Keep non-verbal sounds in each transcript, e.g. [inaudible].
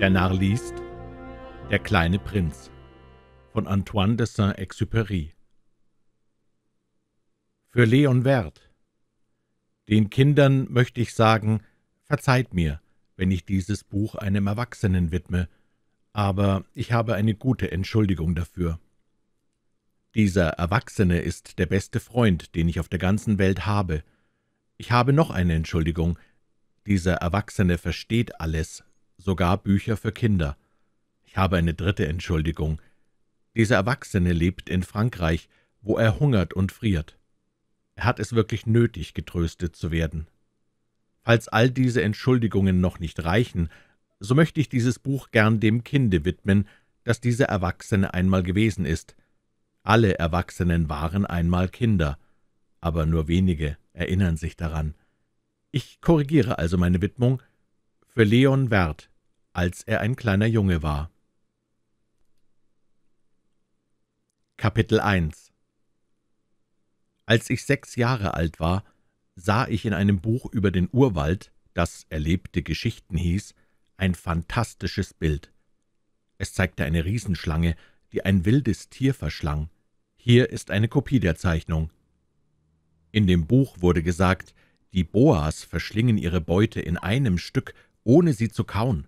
Der Narr liest Der kleine Prinz von Antoine de Saint-Exupéry Für Leon Wert Den Kindern möchte ich sagen, verzeiht mir, wenn ich dieses Buch einem Erwachsenen widme, aber ich habe eine gute Entschuldigung dafür. Dieser Erwachsene ist der beste Freund, den ich auf der ganzen Welt habe. Ich habe noch eine Entschuldigung. Dieser Erwachsene versteht alles, sogar Bücher für Kinder. Ich habe eine dritte Entschuldigung. Dieser Erwachsene lebt in Frankreich, wo er hungert und friert. Er hat es wirklich nötig, getröstet zu werden. Falls all diese Entschuldigungen noch nicht reichen, so möchte ich dieses Buch gern dem Kinde widmen, das dieser Erwachsene einmal gewesen ist. Alle Erwachsenen waren einmal Kinder, aber nur wenige erinnern sich daran. Ich korrigiere also meine Widmung für Leon Wert, als er ein kleiner Junge war. Kapitel 1 Als ich sechs Jahre alt war, sah ich in einem Buch über den Urwald, das Erlebte Geschichten hieß, ein fantastisches Bild. Es zeigte eine Riesenschlange, die ein wildes Tier verschlang. Hier ist eine Kopie der Zeichnung. In dem Buch wurde gesagt, die Boas verschlingen ihre Beute in einem Stück, ohne sie zu kauen.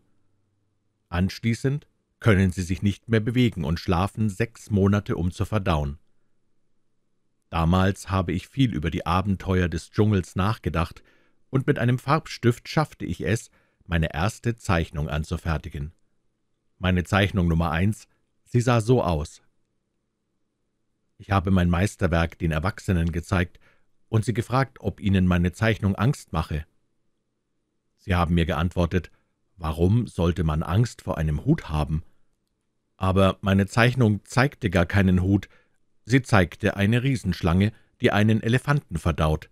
Anschließend können sie sich nicht mehr bewegen und schlafen sechs Monate, um zu verdauen. Damals habe ich viel über die Abenteuer des Dschungels nachgedacht, und mit einem Farbstift schaffte ich es, meine erste Zeichnung anzufertigen. Meine Zeichnung Nummer eins, sie sah so aus. Ich habe mein Meisterwerk den Erwachsenen gezeigt und sie gefragt, ob ihnen meine Zeichnung Angst mache. Sie haben mir geantwortet, warum sollte man Angst vor einem Hut haben? Aber meine Zeichnung zeigte gar keinen Hut, sie zeigte eine Riesenschlange, die einen Elefanten verdaut.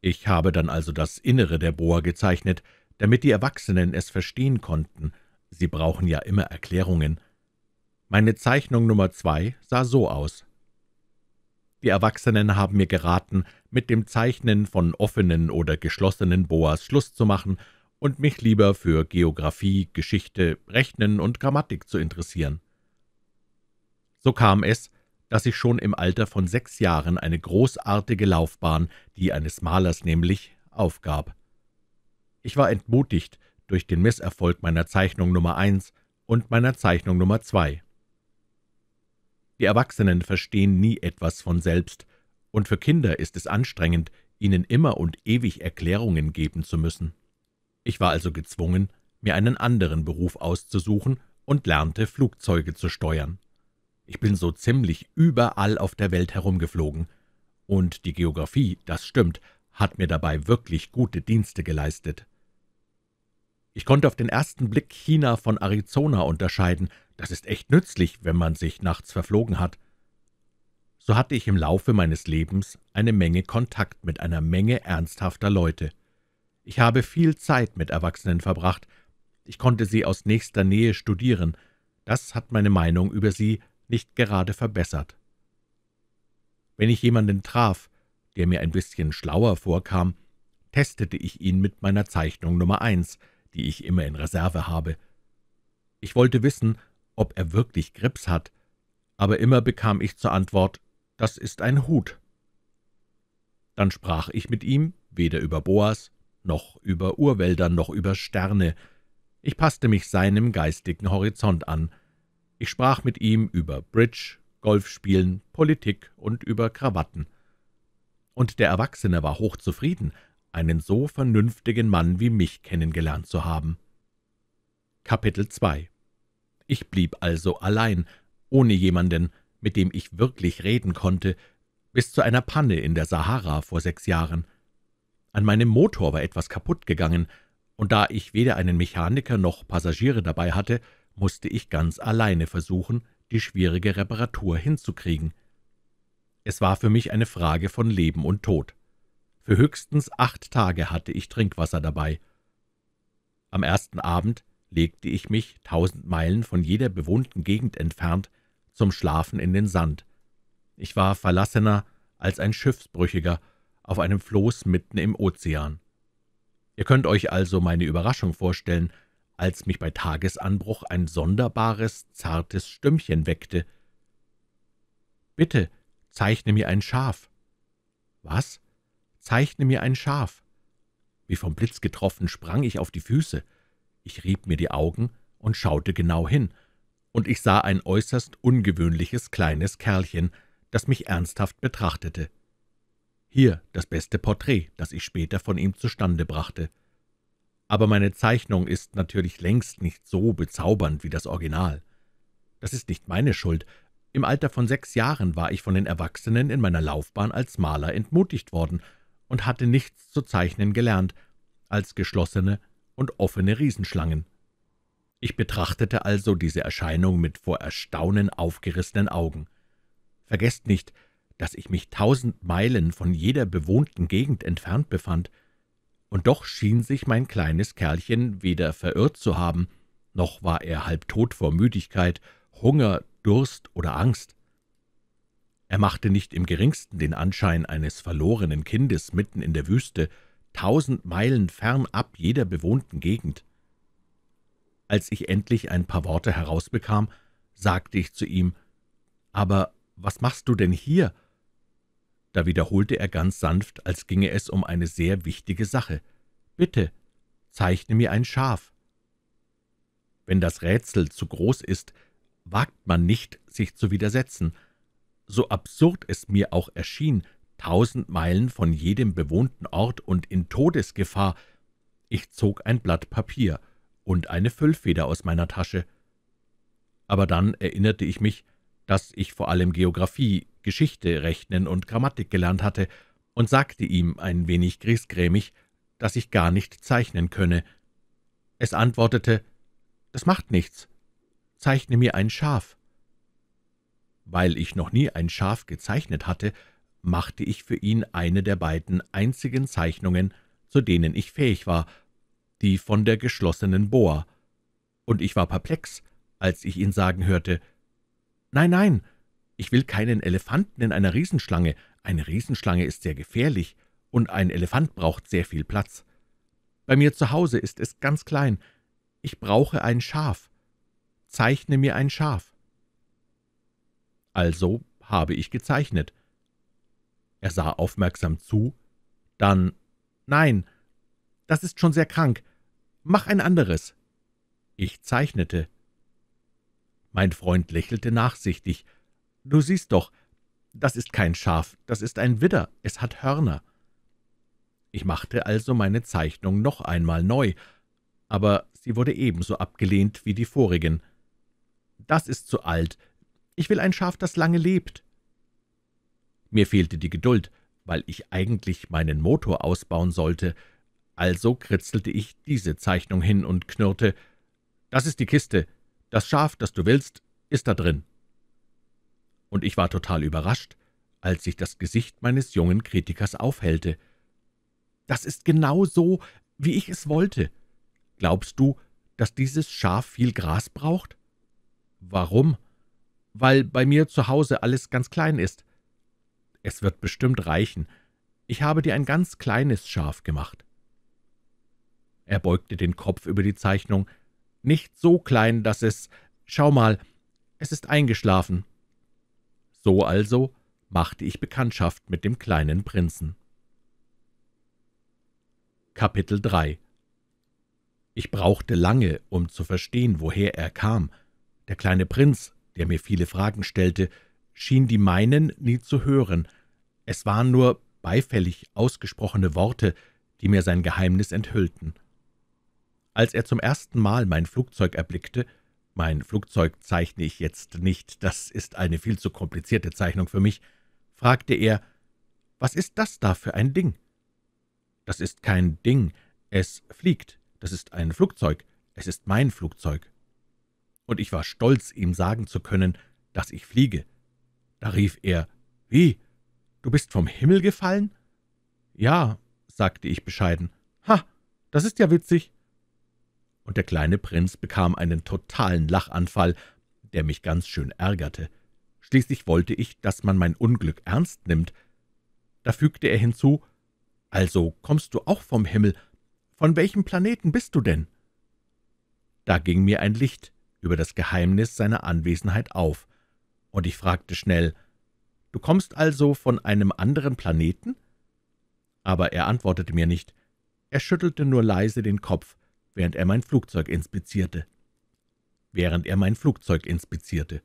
Ich habe dann also das Innere der Boa gezeichnet, damit die Erwachsenen es verstehen konnten. Sie brauchen ja immer Erklärungen. Meine Zeichnung Nummer zwei sah so aus. Die Erwachsenen haben mir geraten, mit dem Zeichnen von offenen oder geschlossenen Boas Schluss zu machen und mich lieber für Geographie, Geschichte, Rechnen und Grammatik zu interessieren. So kam es, dass ich schon im Alter von sechs Jahren eine großartige Laufbahn, die eines Malers nämlich, aufgab. Ich war entmutigt durch den Misserfolg meiner Zeichnung Nummer eins und meiner Zeichnung Nummer zwei. Die Erwachsenen verstehen nie etwas von selbst, und für Kinder ist es anstrengend, ihnen immer und ewig Erklärungen geben zu müssen. Ich war also gezwungen, mir einen anderen Beruf auszusuchen und lernte, Flugzeuge zu steuern. Ich bin so ziemlich überall auf der Welt herumgeflogen, und die Geographie, das stimmt, hat mir dabei wirklich gute Dienste geleistet. Ich konnte auf den ersten Blick China von Arizona unterscheiden. Das ist echt nützlich, wenn man sich nachts verflogen hat. So hatte ich im Laufe meines Lebens eine Menge Kontakt mit einer Menge ernsthafter Leute. Ich habe viel Zeit mit Erwachsenen verbracht. Ich konnte sie aus nächster Nähe studieren. Das hat meine Meinung über sie nicht gerade verbessert. Wenn ich jemanden traf, der mir ein bisschen schlauer vorkam, testete ich ihn mit meiner Zeichnung Nummer eins, die ich immer in Reserve habe. Ich wollte wissen, ob er wirklich Grips hat, aber immer bekam ich zur Antwort, das ist ein Hut. Dann sprach ich mit ihm weder über Boas, noch über Urwälder, noch über Sterne. Ich passte mich seinem geistigen Horizont an. Ich sprach mit ihm über Bridge, Golfspielen, Politik und über Krawatten. Und der Erwachsene war hochzufrieden, einen so vernünftigen Mann wie mich kennengelernt zu haben. Kapitel 2 Ich blieb also allein, ohne jemanden, mit dem ich wirklich reden konnte, bis zu einer Panne in der Sahara vor sechs Jahren. An meinem Motor war etwas kaputt gegangen, und da ich weder einen Mechaniker noch Passagiere dabei hatte, musste ich ganz alleine versuchen, die schwierige Reparatur hinzukriegen. Es war für mich eine Frage von Leben und Tod. Für höchstens acht Tage hatte ich Trinkwasser dabei. Am ersten Abend legte ich mich, tausend Meilen von jeder bewohnten Gegend entfernt, zum Schlafen in den Sand. Ich war verlassener als ein Schiffsbrüchiger auf einem Floß mitten im Ozean. Ihr könnt euch also meine Überraschung vorstellen, als mich bei Tagesanbruch ein sonderbares, zartes Stimmchen weckte. »Bitte, zeichne mir ein Schaf.« »Was? Zeichne mir ein Schaf.« Wie vom Blitz getroffen sprang ich auf die Füße. Ich rieb mir die Augen und schaute genau hin, und ich sah ein äußerst ungewöhnliches kleines Kerlchen, das mich ernsthaft betrachtete. Hier das beste Porträt, das ich später von ihm zustande brachte. Aber meine Zeichnung ist natürlich längst nicht so bezaubernd wie das Original. Das ist nicht meine Schuld. Im Alter von sechs Jahren war ich von den Erwachsenen in meiner Laufbahn als Maler entmutigt worden und hatte nichts zu zeichnen gelernt als geschlossene und offene Riesenschlangen. Ich betrachtete also diese Erscheinung mit vor Erstaunen aufgerissenen Augen. Vergesst nicht, dass ich mich tausend Meilen von jeder bewohnten Gegend entfernt befand, und doch schien sich mein kleines Kerlchen weder verirrt zu haben, noch war er halb tot vor Müdigkeit, Hunger, Durst oder Angst. Er machte nicht im geringsten den Anschein eines verlorenen Kindes mitten in der Wüste, tausend Meilen fernab jeder bewohnten Gegend. Als ich endlich ein paar Worte herausbekam, sagte ich zu ihm, »Aber was machst du denn hier?« Da wiederholte er ganz sanft, als ginge es um eine sehr wichtige Sache. »Bitte, zeichne mir ein Schaf.« Wenn das Rätsel zu groß ist, wagt man nicht, sich zu widersetzen. So absurd es mir auch erschien, tausend Meilen von jedem bewohnten Ort und in Todesgefahr, ich zog ein Blatt Papier und eine Füllfeder aus meiner Tasche. Aber dann erinnerte ich mich, dass ich vor allem Geographie, Geschichte, Rechnen und Grammatik gelernt hatte, und sagte ihm ein wenig griesgrämig, dass ich gar nicht zeichnen könne. Es antwortete, »Das macht nichts. Zeichne mir ein Schaf.« Weil ich noch nie ein Schaf gezeichnet hatte, machte ich für ihn eine der beiden einzigen Zeichnungen, zu denen ich fähig war, die von der geschlossenen Boa, und ich war perplex, als ich ihn sagen hörte, »Nein, nein, ich will keinen Elefanten in einer Riesenschlange. Eine Riesenschlange ist sehr gefährlich, und ein Elefant braucht sehr viel Platz. Bei mir zu Hause ist es ganz klein. Ich brauche ein Schaf. Zeichne mir ein Schaf.« Also habe ich gezeichnet. Er sah aufmerksam zu, dann »Nein, das ist schon sehr krank. Mach ein anderes.« Ich zeichnete. Mein Freund lächelte nachsichtig. »Du siehst doch, das ist kein Schaf, das ist ein Widder, es hat Hörner.« Ich machte also meine Zeichnung noch einmal neu, aber sie wurde ebenso abgelehnt wie die vorigen. »Das ist zu alt. Ich will ein Schaf, das lange lebt.« Mir fehlte die Geduld, weil ich eigentlich meinen Motor ausbauen sollte, also kritzelte ich diese Zeichnung hin und knurrte, »Das ist die Kiste. Das Schaf, das du willst, ist da drin.« Und ich war total überrascht, als sich das Gesicht meines jungen Kritikers aufhellte. »Das ist genau so, wie ich es wollte. Glaubst du, dass dieses Schaf viel Gras braucht?« »Warum?« »Weil bei mir zu Hause alles ganz klein ist.« »Es wird bestimmt reichen. Ich habe dir ein ganz kleines Schaf gemacht.« er beugte den Kopf über die Zeichnung. »Nicht so klein, dass es... Schau mal, es ist eingeschlafen.« So also machte ich Bekanntschaft mit dem kleinen Prinzen. Kapitel 3 Ich brauchte lange, um zu verstehen, woher er kam. Der kleine Prinz, der mir viele Fragen stellte, schien die meinen nie zu hören. Es waren nur beifällig ausgesprochene Worte, die mir sein Geheimnis enthüllten. Als er zum ersten Mal mein Flugzeug erblickte, mein Flugzeug zeichne ich jetzt nicht, das ist eine viel zu komplizierte Zeichnung für mich, fragte er, »Was ist das da für ein Ding?« »Das ist kein Ding, es fliegt, das ist ein Flugzeug, es ist mein Flugzeug.« Und ich war stolz, ihm sagen zu können, dass ich fliege. Da rief er, »Wie, du bist vom Himmel gefallen?« »Ja«, sagte ich bescheiden. »Ha, das ist ja witzig.« und der kleine Prinz bekam einen totalen Lachanfall, der mich ganz schön ärgerte. Schließlich wollte ich, dass man mein Unglück ernst nimmt. Da fügte er hinzu, »Also kommst du auch vom Himmel. Von welchem Planeten bist du denn?« Da ging mir ein Licht über das Geheimnis seiner Anwesenheit auf, und ich fragte schnell, »Du kommst also von einem anderen Planeten?« Aber er antwortete mir nicht, er schüttelte nur leise den Kopf, während er mein Flugzeug inspizierte. Während er mein Flugzeug inspizierte.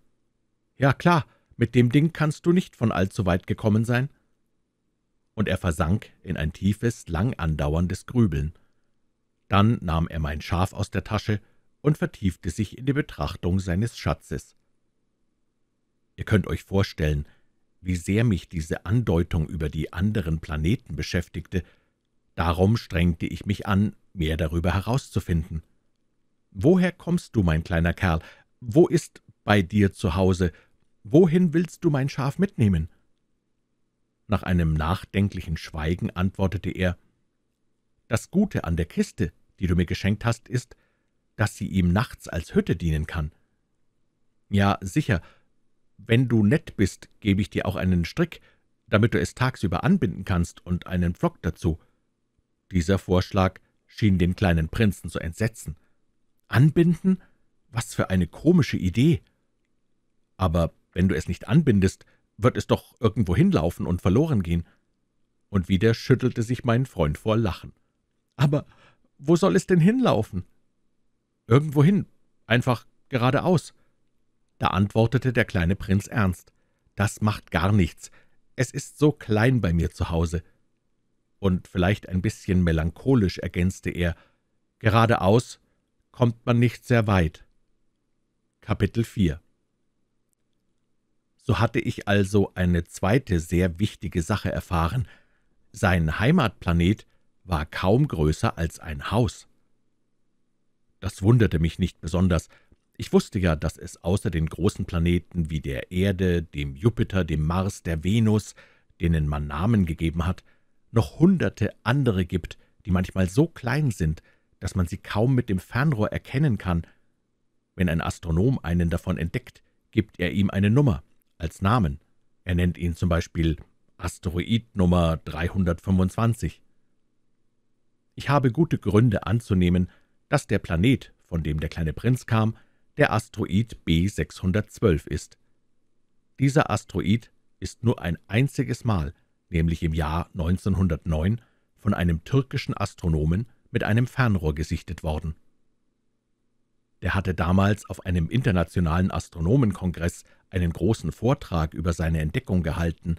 »Ja, klar, mit dem Ding kannst du nicht von allzu weit gekommen sein.« Und er versank in ein tiefes, lang andauerndes Grübeln. Dann nahm er mein Schaf aus der Tasche und vertiefte sich in die Betrachtung seines Schatzes. Ihr könnt euch vorstellen, wie sehr mich diese Andeutung über die anderen Planeten beschäftigte. Darum strengte ich mich an, mehr darüber herauszufinden. »Woher kommst du, mein kleiner Kerl? Wo ist bei dir zu Hause? Wohin willst du mein Schaf mitnehmen?« Nach einem nachdenklichen Schweigen antwortete er, »Das Gute an der Kiste, die du mir geschenkt hast, ist, dass sie ihm nachts als Hütte dienen kann. Ja, sicher, wenn du nett bist, gebe ich dir auch einen Strick, damit du es tagsüber anbinden kannst und einen Pflock dazu.« Dieser Vorschlag schien den kleinen Prinzen zu entsetzen. »Anbinden? Was für eine komische Idee!« »Aber wenn du es nicht anbindest, wird es doch irgendwo hinlaufen und verloren gehen.« Und wieder schüttelte sich mein Freund vor Lachen. »Aber wo soll es denn hinlaufen?« »Irgendwohin, einfach geradeaus.« da antwortete der kleine Prinz ernst, »Das macht gar nichts. Es ist so klein bei mir zu Hause.« Und vielleicht ein bisschen melancholisch ergänzte er, »Geradeaus kommt man nicht sehr weit.« Kapitel 4 So hatte ich also eine zweite sehr wichtige Sache erfahren. Sein Heimatplanet war kaum größer als ein Haus. Das wunderte mich nicht besonders, ich wusste ja, dass es außer den großen Planeten wie der Erde, dem Jupiter, dem Mars, der Venus, denen man Namen gegeben hat, noch hunderte andere gibt, die manchmal so klein sind, dass man sie kaum mit dem Fernrohr erkennen kann. Wenn ein Astronom einen davon entdeckt, gibt er ihm eine Nummer als Namen. Er nennt ihn zum Beispiel Asteroid Nummer 325. Ich habe gute Gründe anzunehmen, dass der Planet, von dem der kleine Prinz kam, der Asteroid B612 ist. Dieser Asteroid ist nur ein einziges Mal, nämlich im Jahr 1909, von einem türkischen Astronomen mit einem Fernrohr gesichtet worden. Der hatte damals auf einem internationalen Astronomenkongress einen großen Vortrag über seine Entdeckung gehalten.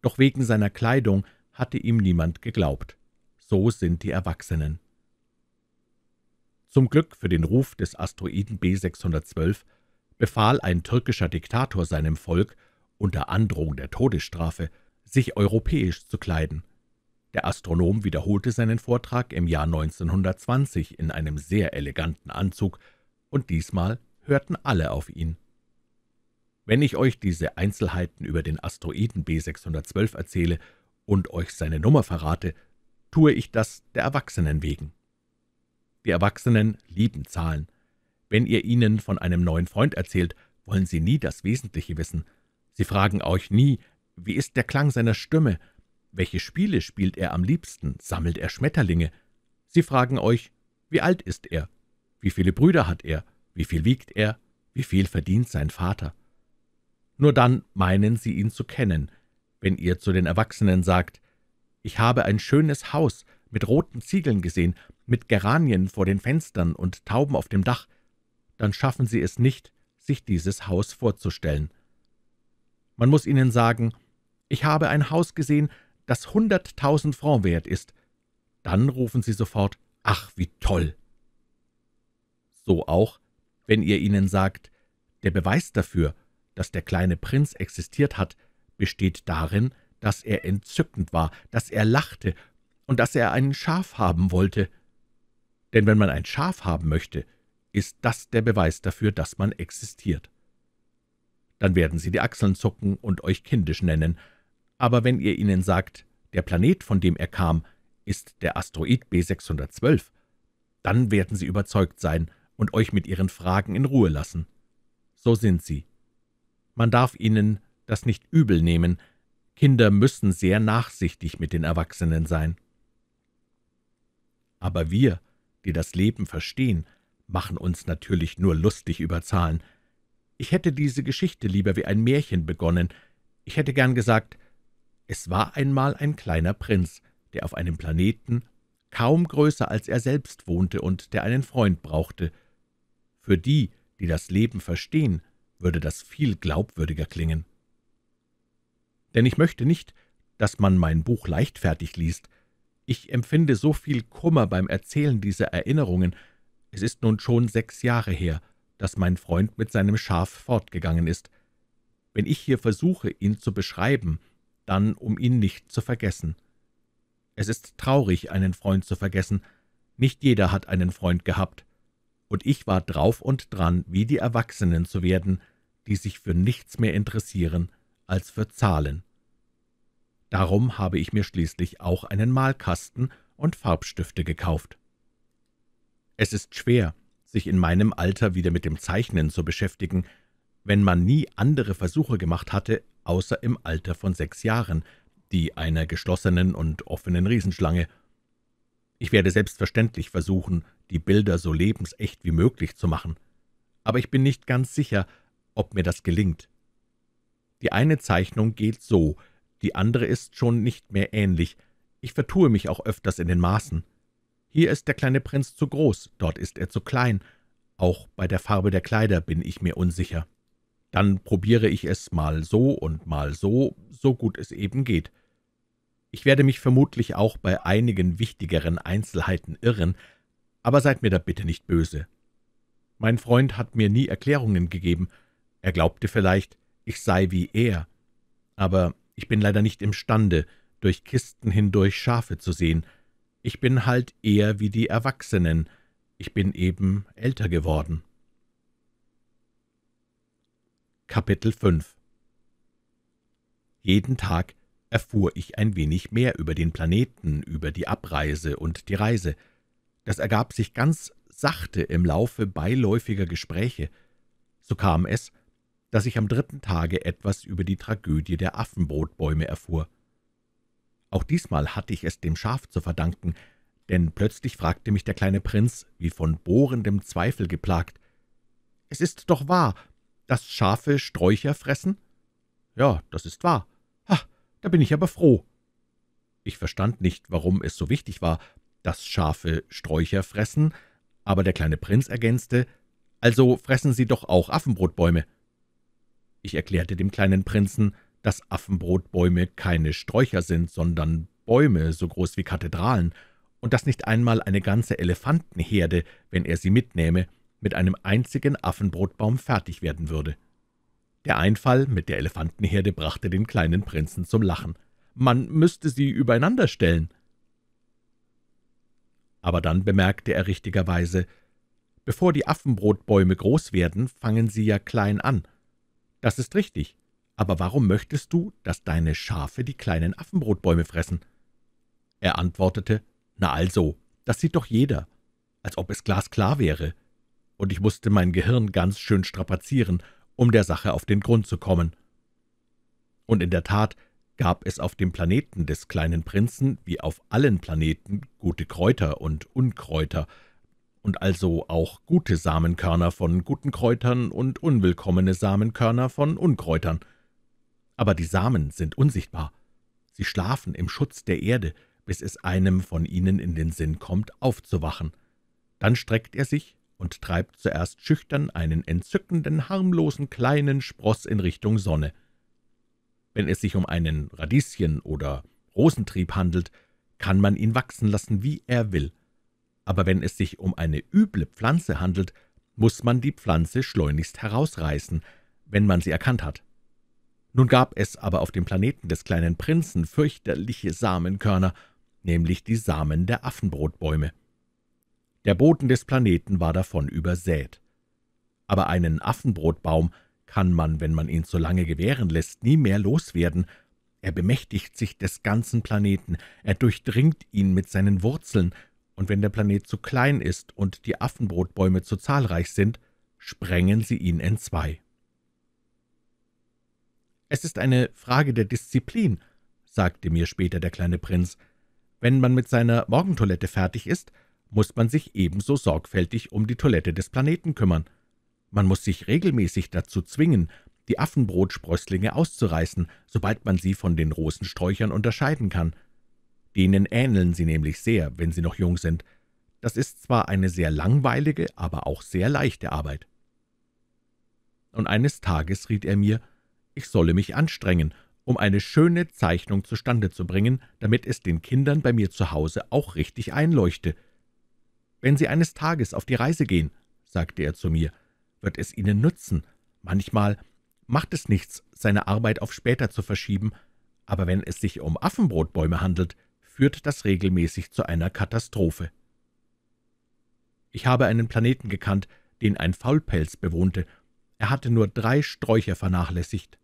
Doch wegen seiner Kleidung hatte ihm niemand geglaubt. So sind die Erwachsenen. Zum Glück für den Ruf des Asteroiden B612 befahl ein türkischer Diktator seinem Volk, unter Androhung der Todesstrafe, sich europäisch zu kleiden. Der Astronom wiederholte seinen Vortrag im Jahr 1920 in einem sehr eleganten Anzug, und diesmal hörten alle auf ihn. Wenn ich euch diese Einzelheiten über den Asteroiden B612 erzähle und euch seine Nummer verrate, tue ich das der Erwachsenen wegen. Die Erwachsenen lieben Zahlen. Wenn ihr ihnen von einem neuen Freund erzählt, wollen sie nie das Wesentliche wissen. Sie fragen euch nie, wie ist der Klang seiner Stimme, welche Spiele spielt er am liebsten, sammelt er Schmetterlinge. Sie fragen euch, wie alt ist er, wie viele Brüder hat er, wie viel wiegt er, wie viel verdient sein Vater. Nur dann meinen sie ihn zu kennen, wenn ihr zu den Erwachsenen sagt, ich habe ein schönes Haus mit roten Ziegeln gesehen, mit Geranien vor den Fenstern und Tauben auf dem Dach, dann schaffen Sie es nicht, sich dieses Haus vorzustellen. Man muss Ihnen sagen, ich habe ein Haus gesehen, das hunderttausend Francs wert ist. Dann rufen Sie sofort, »Ach, wie toll!« So auch, wenn ihr ihnen sagt, der Beweis dafür, dass der kleine Prinz existiert hat, besteht darin, dass er entzückend war, dass er lachte und dass er ein Schaf haben wollte denn wenn man ein Schaf haben möchte, ist das der Beweis dafür, dass man existiert. Dann werden sie die Achseln zucken und euch kindisch nennen, aber wenn ihr ihnen sagt, der Planet, von dem er kam, ist der Asteroid B612, dann werden sie überzeugt sein und euch mit ihren Fragen in Ruhe lassen. So sind sie. Man darf ihnen das nicht übel nehmen, Kinder müssen sehr nachsichtig mit den Erwachsenen sein. Aber wir, die das Leben verstehen, machen uns natürlich nur lustig über Zahlen. Ich hätte diese Geschichte lieber wie ein Märchen begonnen. Ich hätte gern gesagt, es war einmal ein kleiner Prinz, der auf einem Planeten kaum größer als er selbst wohnte und der einen Freund brauchte. Für die, die das Leben verstehen, würde das viel glaubwürdiger klingen. Denn ich möchte nicht, dass man mein Buch leichtfertig liest. Ich empfinde so viel Kummer beim Erzählen dieser Erinnerungen. Es ist nun schon sechs Jahre her, dass mein Freund mit seinem Schaf fortgegangen ist. Wenn ich hier versuche, ihn zu beschreiben, dann um ihn nicht zu vergessen. Es ist traurig, einen Freund zu vergessen. Nicht jeder hat einen Freund gehabt. Und ich war drauf und dran, wie die Erwachsenen zu werden, die sich für nichts mehr interessieren als für Zahlen. Darum habe ich mir schließlich auch einen Malkasten und Farbstifte gekauft. Es ist schwer, sich in meinem Alter wieder mit dem Zeichnen zu beschäftigen, wenn man nie andere Versuche gemacht hatte, außer im Alter von sechs Jahren, die einer geschlossenen und offenen Riesenschlange. Ich werde selbstverständlich versuchen, die Bilder so lebensecht wie möglich zu machen, aber ich bin nicht ganz sicher, ob mir das gelingt. Die eine Zeichnung geht so, die andere ist schon nicht mehr ähnlich. Ich vertue mich auch öfters in den Maßen. Hier ist der kleine Prinz zu groß, dort ist er zu klein. Auch bei der Farbe der Kleider bin ich mir unsicher. Dann probiere ich es mal so und mal so, so gut es eben geht. Ich werde mich vermutlich auch bei einigen wichtigeren Einzelheiten irren, aber seid mir da bitte nicht böse. Mein Freund hat mir nie Erklärungen gegeben. Er glaubte vielleicht, ich sei wie er. Aber ich bin leider nicht imstande, durch Kisten hindurch Schafe zu sehen. Ich bin halt eher wie die Erwachsenen. Ich bin eben älter geworden. Kapitel 5 Jeden Tag erfuhr ich ein wenig mehr über den Planeten, über die Abreise und die Reise. Das ergab sich ganz sachte im Laufe beiläufiger Gespräche. So kam es, dass ich am dritten Tage etwas über die Tragödie der Affenbrotbäume erfuhr. Auch diesmal hatte ich es dem Schaf zu verdanken, denn plötzlich fragte mich der kleine Prinz, wie von bohrendem Zweifel geplagt, »Es ist doch wahr, dass Schafe Sträucher fressen?« »Ja, das ist wahr. Ha, da bin ich aber froh.« Ich verstand nicht, warum es so wichtig war, dass Schafe Sträucher fressen, aber der kleine Prinz ergänzte, »Also fressen sie doch auch Affenbrotbäume.« Ich erklärte dem kleinen Prinzen, dass Affenbrotbäume keine Sträucher sind, sondern Bäume so groß wie Kathedralen, und dass nicht einmal eine ganze Elefantenherde, wenn er sie mitnähme, mit einem einzigen Affenbrotbaum fertig werden würde. Der Einfall mit der Elefantenherde brachte den kleinen Prinzen zum Lachen. Man müsste sie übereinander stellen. Aber dann bemerkte er richtigerweise, bevor die Affenbrotbäume groß werden, fangen sie ja klein an. Das ist richtig, aber warum möchtest du, dass deine Schafe die kleinen Affenbrotbäume fressen? Er antwortete, na also, das sieht doch jeder, als ob es glasklar wäre und ich musste mein Gehirn ganz schön strapazieren, um der Sache auf den Grund zu kommen. Und in der Tat gab es auf dem Planeten des kleinen Prinzen, wie auf allen Planeten, gute Kräuter und Unkräuter, und also auch gute Samenkörner von guten Kräutern und unwillkommene Samenkörner von Unkräutern. Aber die Samen sind unsichtbar. Sie schlafen im Schutz der Erde, bis es einem von ihnen in den Sinn kommt, aufzuwachen. Dann streckt er sich und treibt zuerst schüchtern einen entzückenden, harmlosen kleinen Spross in Richtung Sonne. Wenn es sich um einen Radieschen- oder Rosentrieb handelt, kann man ihn wachsen lassen, wie er will. Aber wenn es sich um eine üble Pflanze handelt, muss man die Pflanze schleunigst herausreißen, wenn man sie erkannt hat. Nun gab es aber auf dem Planeten des kleinen Prinzen fürchterliche Samenkörner, nämlich die Samen der Affenbrotbäume. Der Boden des Planeten war davon übersät. Aber einen Affenbrotbaum kann man, wenn man ihn zu lange gewähren lässt, nie mehr loswerden. Er bemächtigt sich des ganzen Planeten, er durchdringt ihn mit seinen Wurzeln, und wenn der Planet zu klein ist und die Affenbrotbäume zu zahlreich sind, sprengen sie ihn entzwei. »Es ist eine Frage der Disziplin«, sagte mir später der kleine Prinz. »Wenn man mit seiner Morgentoilette fertig ist, muss man sich ebenso sorgfältig um die Toilette des Planeten kümmern. Man muss sich regelmäßig dazu zwingen, die Affenbrotsprösslinge auszureißen, sobald man sie von den Rosensträuchern unterscheiden kann. Denen ähneln sie nämlich sehr, wenn sie noch jung sind. Das ist zwar eine sehr langweilige, aber auch sehr leichte Arbeit. Und eines Tages riet er mir, ich solle mich anstrengen, um eine schöne Zeichnung zustande zu bringen, damit es den Kindern bei mir zu Hause auch richtig einleuchte. »Wenn Sie eines Tages auf die Reise gehen«, sagte er zu mir, »wird es Ihnen nützen. Manchmal macht es nichts, seine Arbeit auf später zu verschieben, aber wenn es sich um Affenbrotbäume handelt, führt das regelmäßig zu einer Katastrophe.« Ich habe einen Planeten gekannt, den ein Faulpelz bewohnte. Er hatte nur drei Sträucher vernachlässigt.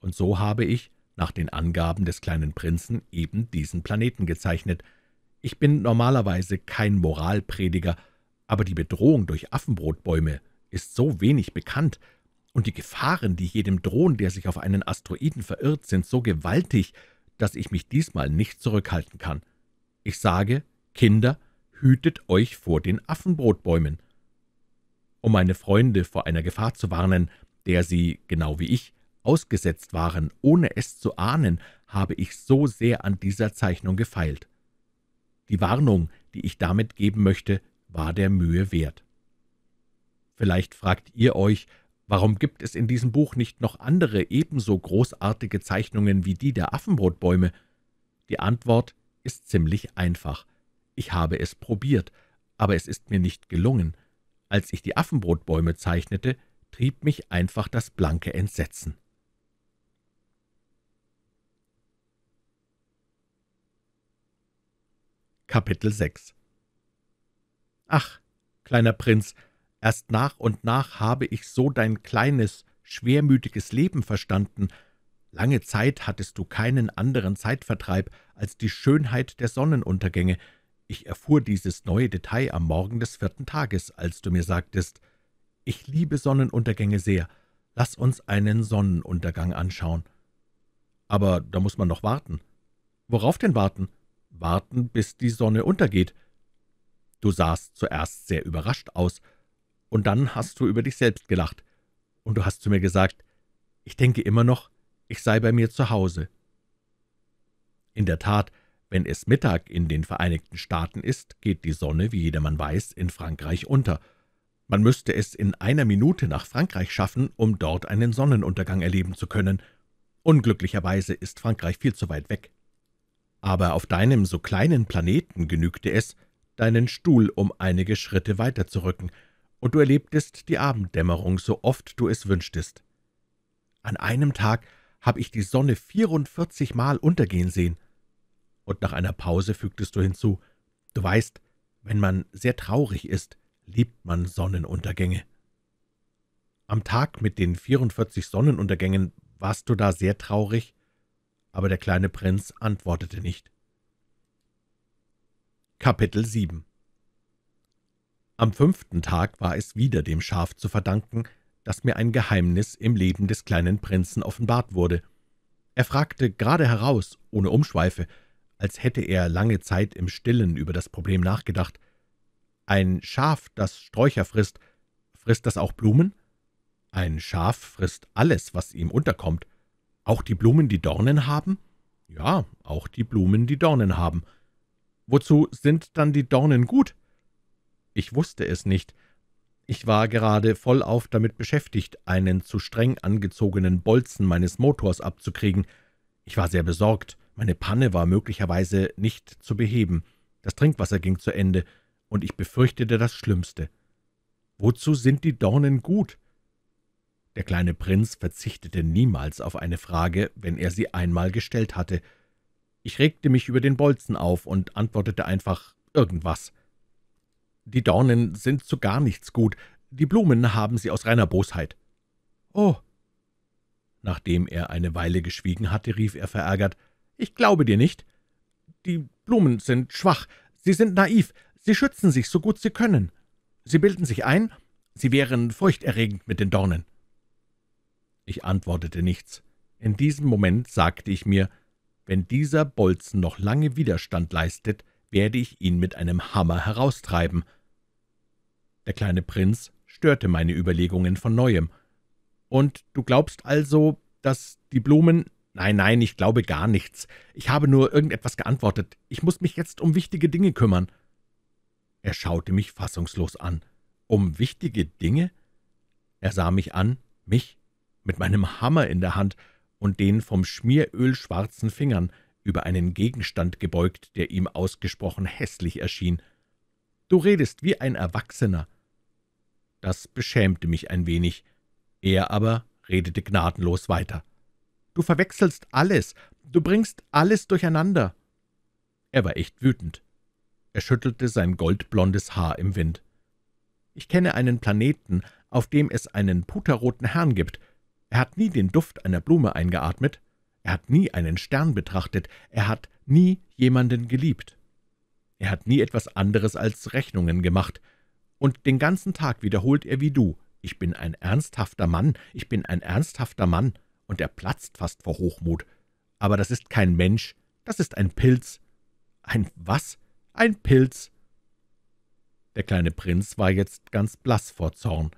Und so habe ich, nach den Angaben des kleinen Prinzen, eben diesen Planeten gezeichnet. Ich bin normalerweise kein Moralprediger, aber die Bedrohung durch Affenbrotbäume ist so wenig bekannt, und die Gefahren, die jedem drohen, der sich auf einen Asteroiden verirrt, sind so gewaltig, dass ich mich diesmal nicht zurückhalten kann. Ich sage, Kinder, hütet euch vor den Affenbrotbäumen. Um meine Freunde vor einer Gefahr zu warnen, der sie, genau wie ich, ausgesetzt waren, ohne es zu ahnen, habe ich so sehr an dieser Zeichnung gefeilt. Die Warnung, die ich damit geben möchte, war der Mühe wert. Vielleicht fragt ihr euch, warum gibt es in diesem Buch nicht noch andere ebenso großartige Zeichnungen wie die der Affenbrotbäume? Die Antwort ist ziemlich einfach. Ich habe es probiert, aber es ist mir nicht gelungen. Als ich die Affenbrotbäume zeichnete, trieb mich einfach das blanke Entsetzen. Kapitel 6 »Ach, kleiner Prinz, erst nach und nach habe ich so dein kleines, schwermütiges Leben verstanden. Lange Zeit hattest du keinen anderen Zeitvertreib als die Schönheit der Sonnenuntergänge. Ich erfuhr dieses neue Detail am Morgen des vierten Tages, als du mir sagtest, »Ich liebe Sonnenuntergänge sehr. Lass uns einen Sonnenuntergang anschauen.« »Aber da muss man noch warten.« »Worauf denn warten?« warten, bis die Sonne untergeht. Du sahst zuerst sehr überrascht aus, und dann hast du über dich selbst gelacht, und du hast zu mir gesagt, ich denke immer noch, ich sei bei mir zu Hause. In der Tat, wenn es Mittag in den Vereinigten Staaten ist, geht die Sonne, wie jedermann weiß, in Frankreich unter. Man müsste es in einer Minute nach Frankreich schaffen, um dort einen Sonnenuntergang erleben zu können. Unglücklicherweise ist Frankreich viel zu weit weg aber auf deinem so kleinen Planeten genügte es, deinen Stuhl um einige Schritte weiterzurücken, und du erlebtest die Abenddämmerung, so oft du es wünschtest. An einem Tag habe ich die Sonne vierundvierzig Mal untergehen sehen. Und nach einer Pause fügtest du hinzu, du weißt, wenn man sehr traurig ist, liebt man Sonnenuntergänge. Am Tag mit den vierundvierzig Sonnenuntergängen warst du da sehr traurig? aber der kleine Prinz antwortete nicht. Kapitel 7 Am fünften Tag war es wieder dem Schaf zu verdanken, dass mir ein Geheimnis im Leben des kleinen Prinzen offenbart wurde. Er fragte gerade heraus, ohne Umschweife, als hätte er lange Zeit im Stillen über das Problem nachgedacht. »Ein Schaf, das Sträucher frisst, frisst das auch Blumen?« »Ein Schaf frisst alles, was ihm unterkommt.« »Auch die Blumen, die Dornen haben?« »Ja, auch die Blumen, die Dornen haben.« »Wozu sind dann die Dornen gut?« Ich wusste es nicht. Ich war gerade vollauf damit beschäftigt, einen zu streng angezogenen Bolzen meines Motors abzukriegen. Ich war sehr besorgt. Meine Panne war möglicherweise nicht zu beheben. Das Trinkwasser ging zu Ende, und ich befürchtete das Schlimmste. »Wozu sind die Dornen gut?« der kleine Prinz verzichtete niemals auf eine Frage, wenn er sie einmal gestellt hatte. Ich regte mich über den Bolzen auf und antwortete einfach irgendwas. »Die Dornen sind zu gar nichts gut. Die Blumen haben sie aus reiner Bosheit.« »Oh!« Nachdem er eine Weile geschwiegen hatte, rief er verärgert, »Ich glaube dir nicht. Die Blumen sind schwach, sie sind naiv, sie schützen sich so gut sie können. Sie bilden sich ein, sie wären furchterregend mit den Dornen.« ich antwortete nichts. In diesem Moment sagte ich mir, wenn dieser Bolzen noch lange Widerstand leistet, werde ich ihn mit einem Hammer heraustreiben.« Der kleine Prinz störte meine Überlegungen von Neuem. »Und du glaubst also, dass die Blumen Nein, nein, ich glaube gar nichts. Ich habe nur irgendetwas geantwortet. Ich muss mich jetzt um wichtige Dinge kümmern.« Er schaute mich fassungslos an. »Um wichtige Dinge?« Er sah mich an, mich, mit meinem Hammer in der Hand und den vom Schmieröl schwarzen Fingern über einen Gegenstand gebeugt, der ihm ausgesprochen hässlich erschien. »Du redest wie ein Erwachsener.« Das beschämte mich ein wenig. Er aber redete gnadenlos weiter. Du verwechselst alles. Du bringst alles durcheinander.« Er war echt wütend. Er schüttelte sein goldblondes Haar im Wind. »Ich kenne einen Planeten, auf dem es einen puterroten Herrn gibt. Er hat nie den Duft einer Blume eingeatmet. Er hat nie einen Stern betrachtet. Er hat nie jemanden geliebt. Er hat nie etwas anderes als Rechnungen gemacht. Und den ganzen Tag wiederholt er wie du, »Ich bin ein ernsthafter Mann, ich bin ein ernsthafter Mann.« und er platzt fast vor Hochmut. Aber das ist kein Mensch, das ist ein Pilz. Ein was? Ein Pilz. Der kleine Prinz war jetzt ganz blass vor Zorn.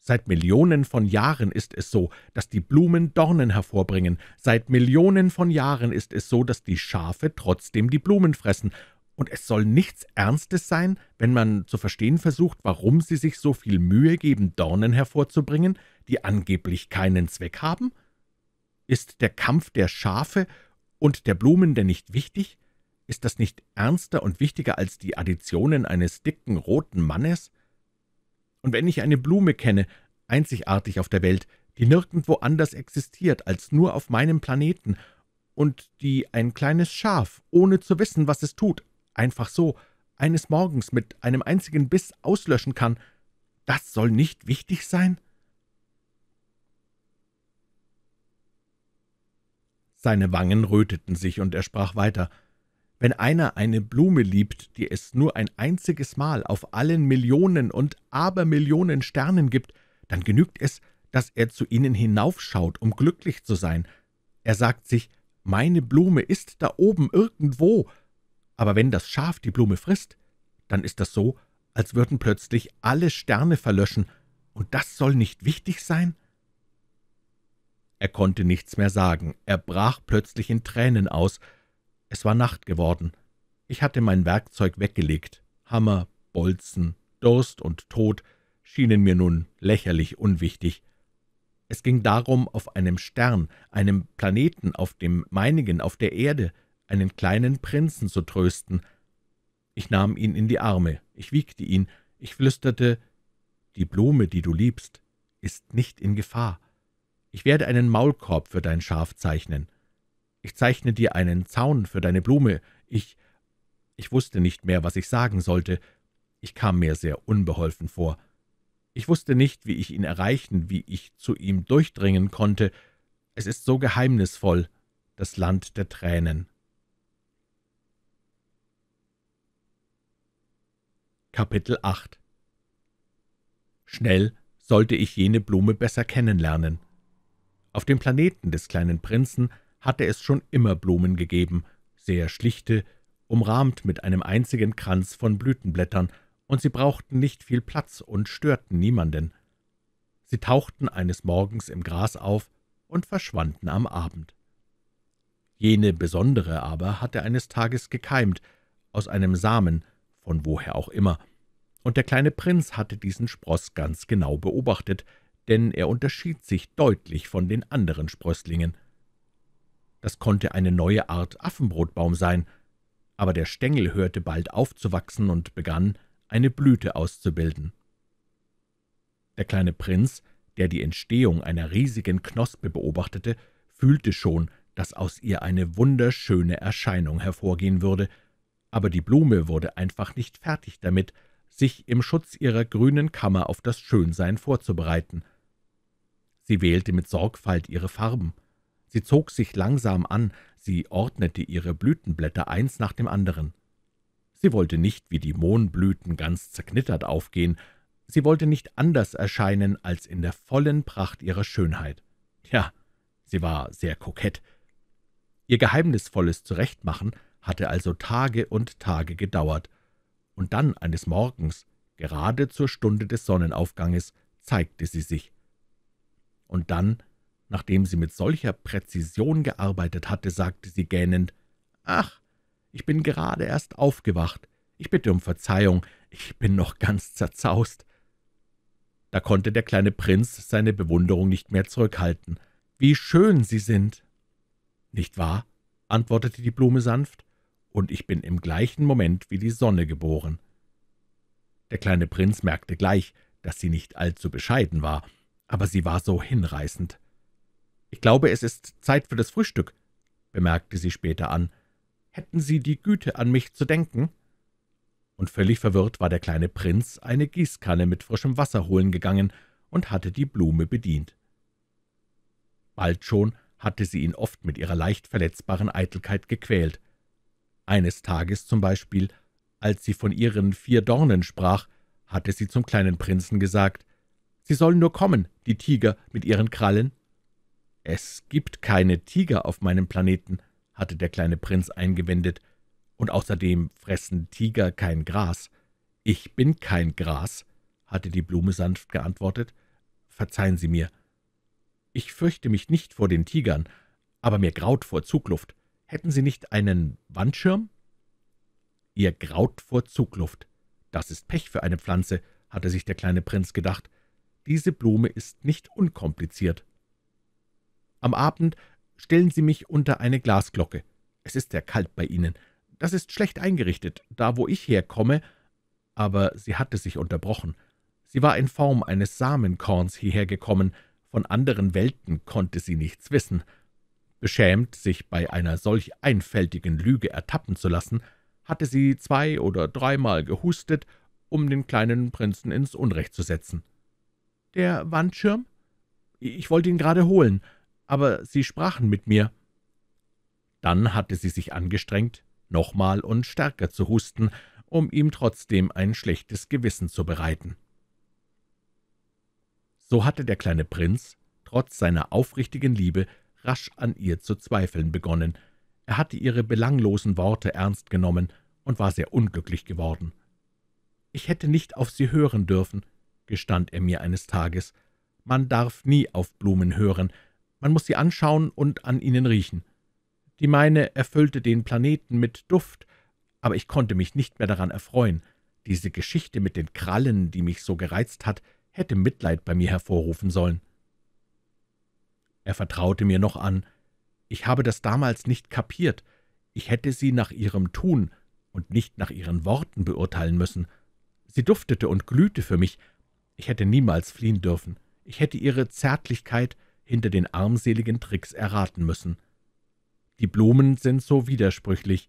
Seit Millionen von Jahren ist es so, dass die Blumen Dornen hervorbringen. Seit Millionen von Jahren ist es so, dass die Schafe trotzdem die Blumen fressen. Und es soll nichts Ernstes sein, wenn man zu verstehen versucht, warum sie sich so viel Mühe geben, Dornen hervorzubringen, die angeblich keinen Zweck haben? Ist der Kampf der Schafe und der Blumen denn nicht wichtig? Ist das nicht ernster und wichtiger als die Additionen eines dicken, roten Mannes? Und wenn ich eine Blume kenne, einzigartig auf der Welt, die nirgendwo anders existiert als nur auf meinem Planeten, und die ein kleines Schaf, ohne zu wissen, was es tut, einfach so, eines Morgens mit einem einzigen Biss auslöschen kann, das soll nicht wichtig sein?« Seine Wangen röteten sich, und er sprach weiter. »Wenn einer eine Blume liebt, die es nur ein einziges Mal auf allen Millionen und Abermillionen Sternen gibt, dann genügt es, dass er zu ihnen hinaufschaut, um glücklich zu sein. Er sagt sich, meine Blume ist da oben irgendwo, aber wenn das Schaf die Blume frisst, dann ist das so, als würden plötzlich alle Sterne verlöschen, und das soll nicht wichtig sein?« er konnte nichts mehr sagen. Er brach plötzlich in Tränen aus. Es war Nacht geworden. Ich hatte mein Werkzeug weggelegt. Hammer, Bolzen, Durst und Tod schienen mir nun lächerlich unwichtig. Es ging darum, auf einem Stern, einem Planeten, auf dem meinigen, auf der Erde, einen kleinen Prinzen zu trösten. Ich nahm ihn in die Arme, ich wiegte ihn, ich flüsterte, »Die Blume, die du liebst, ist nicht in Gefahr. Ich werde einen Maulkorb für dein Schaf zeichnen. Ich zeichne dir einen Zaun für deine Blume. Ich ich wusste nicht mehr, was ich sagen sollte. Ich kam mir sehr unbeholfen vor. Ich wusste nicht, wie ich ihn erreichen, wie ich zu ihm durchdringen konnte. Es ist so geheimnisvoll, das Land der Tränen. Kapitel 8 Schnell sollte ich jene Blume besser kennenlernen. Auf dem Planeten des kleinen Prinzen hatte es schon immer Blumen gegeben, sehr schlichte, umrahmt mit einem einzigen Kranz von Blütenblättern, und sie brauchten nicht viel Platz und störten niemanden. Sie tauchten eines Morgens im Gras auf und verschwanden am Abend. Jene besondere aber hatte eines Tages gekeimt, aus einem Samen, von woher auch immer, und der kleine Prinz hatte diesen Spross ganz genau beobachtet, denn er unterschied sich deutlich von den anderen Sprösslingen. Das konnte eine neue Art Affenbrotbaum sein, aber der Stängel hörte bald aufzuwachsen und begann, eine Blüte auszubilden. Der kleine Prinz, der die Entstehung einer riesigen Knospe beobachtete, fühlte schon, dass aus ihr eine wunderschöne Erscheinung hervorgehen würde, aber die Blume wurde einfach nicht fertig damit, sich im Schutz ihrer grünen Kammer auf das Schönsein vorzubereiten. Sie wählte mit Sorgfalt ihre Farben. Sie zog sich langsam an, sie ordnete ihre Blütenblätter eins nach dem anderen. Sie wollte nicht wie die Mohnblüten ganz zerknittert aufgehen, sie wollte nicht anders erscheinen als in der vollen Pracht ihrer Schönheit. Ja, sie war sehr kokett. Ihr geheimnisvolles Zurechtmachen hatte also Tage und Tage gedauert, und dann eines Morgens, gerade zur Stunde des Sonnenaufganges, zeigte sie sich. Und dann, nachdem sie mit solcher Präzision gearbeitet hatte, sagte sie gähnend, »Ach, ich bin gerade erst aufgewacht. Ich bitte um Verzeihung, ich bin noch ganz zerzaust.« Da konnte der kleine Prinz seine Bewunderung nicht mehr zurückhalten. »Wie schön Sie sind!« »Nicht wahr?« antwortete die Blume sanft, »und ich bin im gleichen Moment wie die Sonne geboren.« Der kleine Prinz merkte gleich, dass sie nicht allzu bescheiden war, aber sie war so hinreißend. »Ich glaube, es ist Zeit für das Frühstück«, bemerkte sie später an. »Hätten Sie die Güte, an mich zu denken?« Und völlig verwirrt war der kleine Prinz eine Gießkanne mit frischem Wasser holen gegangen und hatte die Blume bedient. Bald schon hatte sie ihn oft mit ihrer leicht verletzbaren Eitelkeit gequält. Eines Tages zum Beispiel, als sie von ihren vier Dornen sprach, hatte sie zum kleinen Prinzen gesagt, »Sie sollen nur kommen, die Tiger mit ihren Krallen.« »Es gibt keine Tiger auf meinem Planeten«, hatte der kleine Prinz eingewendet, »und außerdem fressen Tiger kein Gras.« »Ich bin kein Gras«, hatte die Blume sanft geantwortet. »Verzeihen Sie mir. Ich fürchte mich nicht vor den Tigern, aber mir graut vor Zugluft. Hätten Sie nicht einen Wandschirm?« »Ihr graut vor Zugluft. Das ist Pech für eine Pflanze«, hatte sich der kleine Prinz gedacht. »Diese Blume ist nicht unkompliziert.« »Am Abend stellen Sie mich unter eine Glasglocke. Es ist sehr kalt bei Ihnen. Das ist schlecht eingerichtet, da wo ich herkomme.« Aber sie hatte sich unterbrochen. Sie war in Form eines Samenkorns hierher gekommen. Von anderen Welten konnte sie nichts wissen. Beschämt, sich bei einer solch einfältigen Lüge ertappen zu lassen, hatte sie zwei- oder dreimal gehustet, um den kleinen Prinzen ins Unrecht zu setzen. »Der Wandschirm? Ich wollte ihn gerade holen, aber Sie sprachen mit mir.« Dann hatte sie sich angestrengt, nochmal und stärker zu husten, um ihm trotzdem ein schlechtes Gewissen zu bereiten. So hatte der kleine Prinz, trotz seiner aufrichtigen Liebe, rasch an ihr zu zweifeln begonnen, er hatte ihre belanglosen Worte ernst genommen und war sehr unglücklich geworden. »Ich hätte nicht auf Sie hören dürfen«, gestand er mir eines Tages. »Man darf nie auf Blumen hören, man muss sie anschauen und an ihnen riechen. Die meine erfüllte den Planeten mit Duft, aber ich konnte mich nicht mehr daran erfreuen. Diese Geschichte mit den Krallen, die mich so gereizt hat, hätte Mitleid bei mir hervorrufen sollen.« Er vertraute mir noch an, ich habe das damals nicht kapiert. Ich hätte sie nach ihrem Tun und nicht nach ihren Worten beurteilen müssen. Sie duftete und glühte für mich. Ich hätte niemals fliehen dürfen. Ich hätte ihre Zärtlichkeit hinter den armseligen Tricks erraten müssen. Die Blumen sind so widersprüchlich,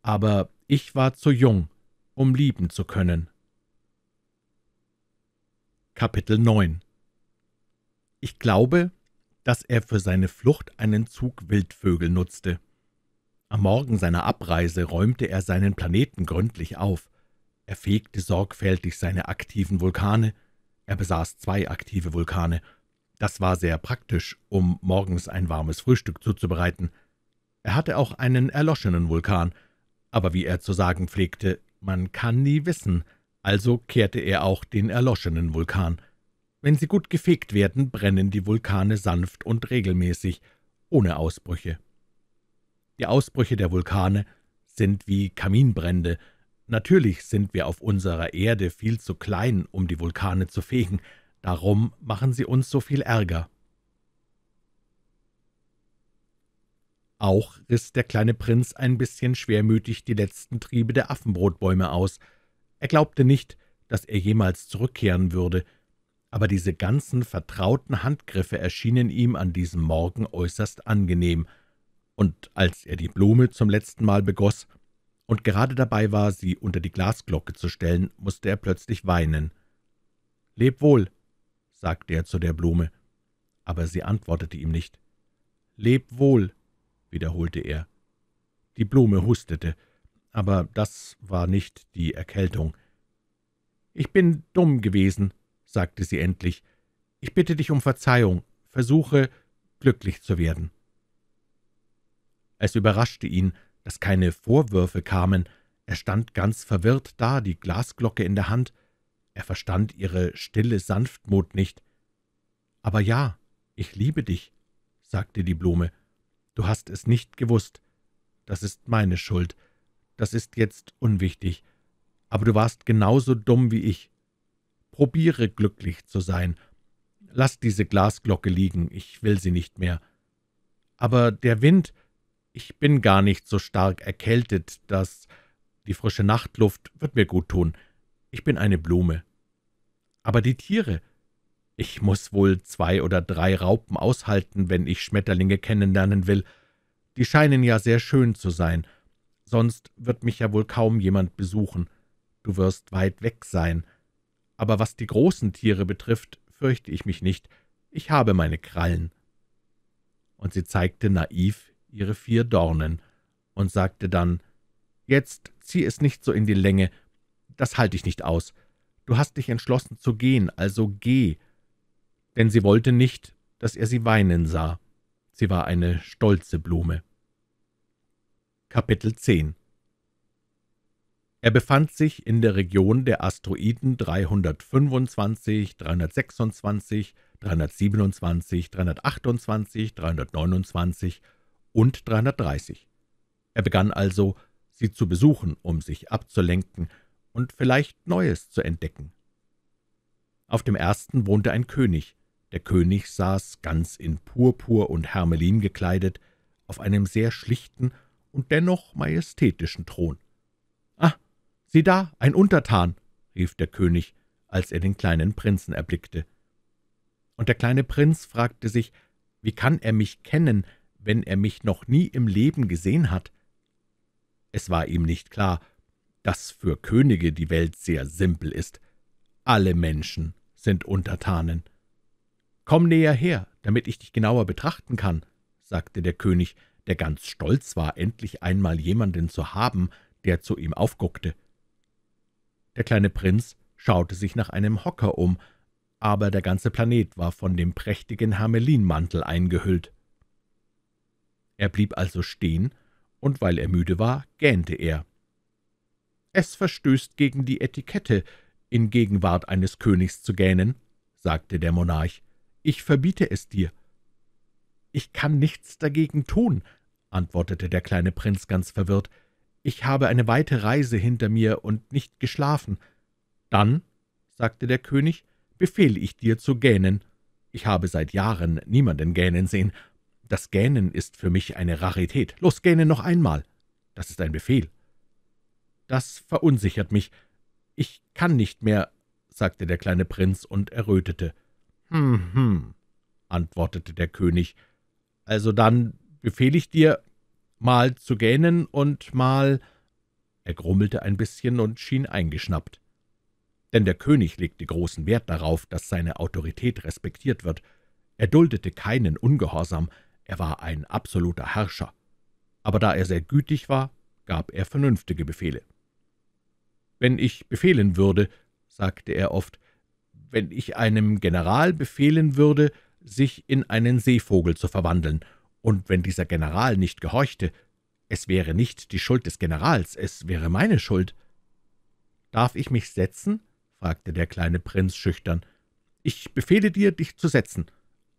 aber ich war zu jung, um lieben zu können. Kapitel 9 Ich glaube, dass er für seine Flucht einen Zug Wildvögel nutzte. Am Morgen seiner Abreise räumte er seinen Planeten gründlich auf. Er fegte sorgfältig seine aktiven Vulkane. Er besaß zwei aktive Vulkane. Das war sehr praktisch, um morgens ein warmes Frühstück zuzubereiten. Er hatte auch einen erloschenen Vulkan, aber wie er zu sagen pflegte, man kann nie wissen, also kehrte er auch den erloschenen Vulkan. Wenn sie gut gefegt werden, brennen die Vulkane sanft und regelmäßig, ohne Ausbrüche. Die Ausbrüche der Vulkane sind wie Kaminbrände. Natürlich sind wir auf unserer Erde viel zu klein, um die Vulkane zu fegen, darum machen sie uns so viel Ärger. Auch riss der kleine Prinz ein bisschen schwermütig die letzten Triebe der Affenbrotbäume aus. Er glaubte nicht, dass er jemals zurückkehren würde, aber diese ganzen vertrauten Handgriffe erschienen ihm an diesem Morgen äußerst angenehm, und als er die Blume zum letzten Mal begoss und gerade dabei war, sie unter die Glasglocke zu stellen, musste er plötzlich weinen. »Leb wohl«, sagte er zu der Blume, aber sie antwortete ihm nicht. »Leb wohl«, wiederholte er. Die Blume hustete, aber das war nicht die Erkältung. »Ich bin dumm gewesen«, sagte sie endlich, »ich bitte dich um Verzeihung, versuche, glücklich zu werden.« Es überraschte ihn, dass keine Vorwürfe kamen. Er stand ganz verwirrt da, die Glasglocke in der Hand. Er verstand ihre stille Sanftmut nicht. »Aber ja, ich liebe dich«, sagte die Blume. »Du hast es nicht gewusst. Das ist meine Schuld. Das ist jetzt unwichtig. Aber du warst genauso dumm wie ich. Probiere glücklich zu sein. Lass diese Glasglocke liegen, ich will sie nicht mehr. Aber der Wind, ich bin gar nicht so stark erkältet, dass die frische Nachtluft wird mir gut tun. Ich bin eine Blume. Aber die Tiere, ich muss wohl zwei oder drei Raupen aushalten, wenn ich Schmetterlinge kennenlernen will. Die scheinen ja sehr schön zu sein. Sonst wird mich ja wohl kaum jemand besuchen. Du wirst weit weg sein. Aber was die großen Tiere betrifft, fürchte ich mich nicht. Ich habe meine Krallen.« Und sie zeigte naiv ihre vier Dornen und sagte dann, »Jetzt zieh es nicht so in die Länge, das halte ich nicht aus. Du hast dich entschlossen zu gehen, also geh.« Denn sie wollte nicht, dass er sie weinen sah. Sie war eine stolze Blume. Kapitel 10 Er befand sich in der Region der Asteroiden 325, 326, 327, 328, 329 und 330. Er begann also, sie zu besuchen, um sich abzulenken und vielleicht Neues zu entdecken. Auf dem ersten wohnte ein König. Der König saß, ganz in Purpur und Hermelin gekleidet, auf einem sehr schlichten und dennoch majestätischen Thron. »Ah, sieh da, ein Untertan«, rief der König, als er den kleinen Prinzen erblickte. Und der kleine Prinz fragte sich, wie kann er mich kennen, wenn er mich noch nie im Leben gesehen hat? Es war ihm nicht klar, dass für Könige die Welt sehr simpel ist. Alle Menschen sind Untertanen. »Komm näher her, damit ich dich genauer betrachten kann«, sagte der König, der ganz stolz war, endlich einmal jemanden zu haben, der zu ihm aufguckte. Der kleine Prinz schaute sich nach einem Hocker um, aber der ganze Planet war von dem prächtigen Hermelinmantel eingehüllt. Er blieb also stehen, und weil er müde war, gähnte er. »Es verstößt gegen die Etikette, in Gegenwart eines Königs zu gähnen«, sagte der Monarch. »Ich verbiete es dir.« »Ich kann nichts dagegen tun«, antwortete der kleine Prinz ganz verwirrt. »Ich habe eine weite Reise hinter mir und nicht geschlafen.« »Dann«, sagte der König, »befehle ich dir zu gähnen. Ich habe seit Jahren niemanden gähnen sehen, das Gähnen ist für mich eine Rarität. Los, gähne noch einmal. Das ist ein Befehl.« »Das verunsichert mich. Ich kann nicht mehr«, sagte der kleine Prinz und errötete. »Hm, hm«, antwortete der König. »Also dann befehle ich dir, mal zu gähnen und mal...« Er grummelte ein bisschen und schien eingeschnappt. Denn der König legte großen Wert darauf, dass seine Autorität respektiert wird. Er duldete keinen Ungehorsam, er war ein absoluter Herrscher. Aber da er sehr gütig war, gab er vernünftige Befehle. »Wenn ich befehlen würde«, sagte er oft, »wenn ich einem General befehlen würde, sich in einen Seevogel zu verwandeln, und wenn dieser General nicht gehorchte, es wäre nicht die Schuld des Generals, es wäre meine Schuld.« »Darf ich mich setzen?« fragte der kleine Prinz schüchtern. »Ich befehle dir, dich zu setzen«,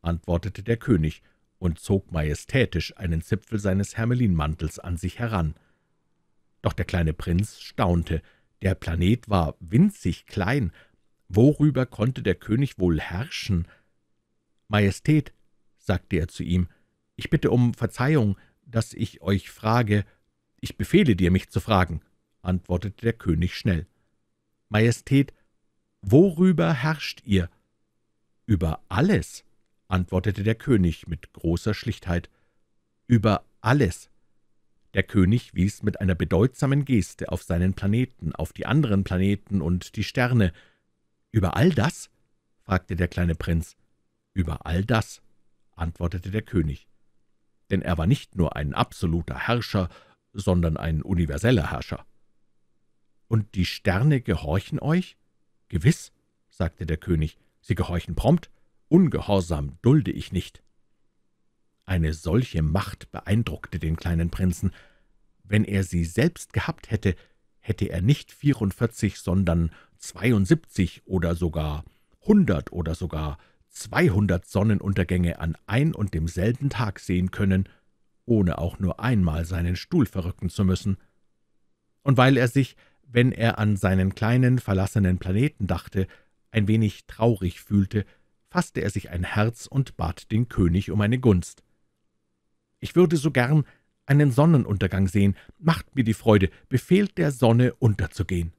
antwortete der König, und zog majestätisch einen Zipfel seines Hermelinmantels an sich heran. Doch der kleine Prinz staunte. Der Planet war winzig klein. Worüber konnte der König wohl herrschen? »Majestät«, sagte er zu ihm, »ich bitte um Verzeihung, dass ich euch frage. Ich befehle dir, mich zu fragen«, antwortete der König schnell. »Majestät, worüber herrscht ihr?« »Über alles«, antwortete der König mit großer Schlichtheit. »Über alles.« Der König wies mit einer bedeutsamen Geste auf seinen Planeten, auf die anderen Planeten und die Sterne. »Über all das?« fragte der kleine Prinz. »Über all das«, antwortete der König. Denn er war nicht nur ein absoluter Herrscher, sondern ein universeller Herrscher. »Und die Sterne gehorchen euch?« »Gewiss«, sagte der König, »sie gehorchen prompt. Ungehorsam dulde ich nicht.« Eine solche Macht beeindruckte den kleinen Prinzen. wenn er sie selbst gehabt hätte, hätte er nicht vierundvierzig, sondern zweiundsiebzig oder sogar hundert oder sogar zweihundert Sonnenuntergänge an ein und demselben Tag sehen können, ohne auch nur einmal seinen Stuhl verrücken zu müssen. Und weil er sich, wenn er an seinen kleinen, verlassenen Planeten dachte, ein wenig traurig fühlte, fasste er sich ein Herz und bat den König um eine Gunst. »Ich würde so gern einen Sonnenuntergang sehen. Macht mir die Freude, befehlt der Sonne unterzugehen.«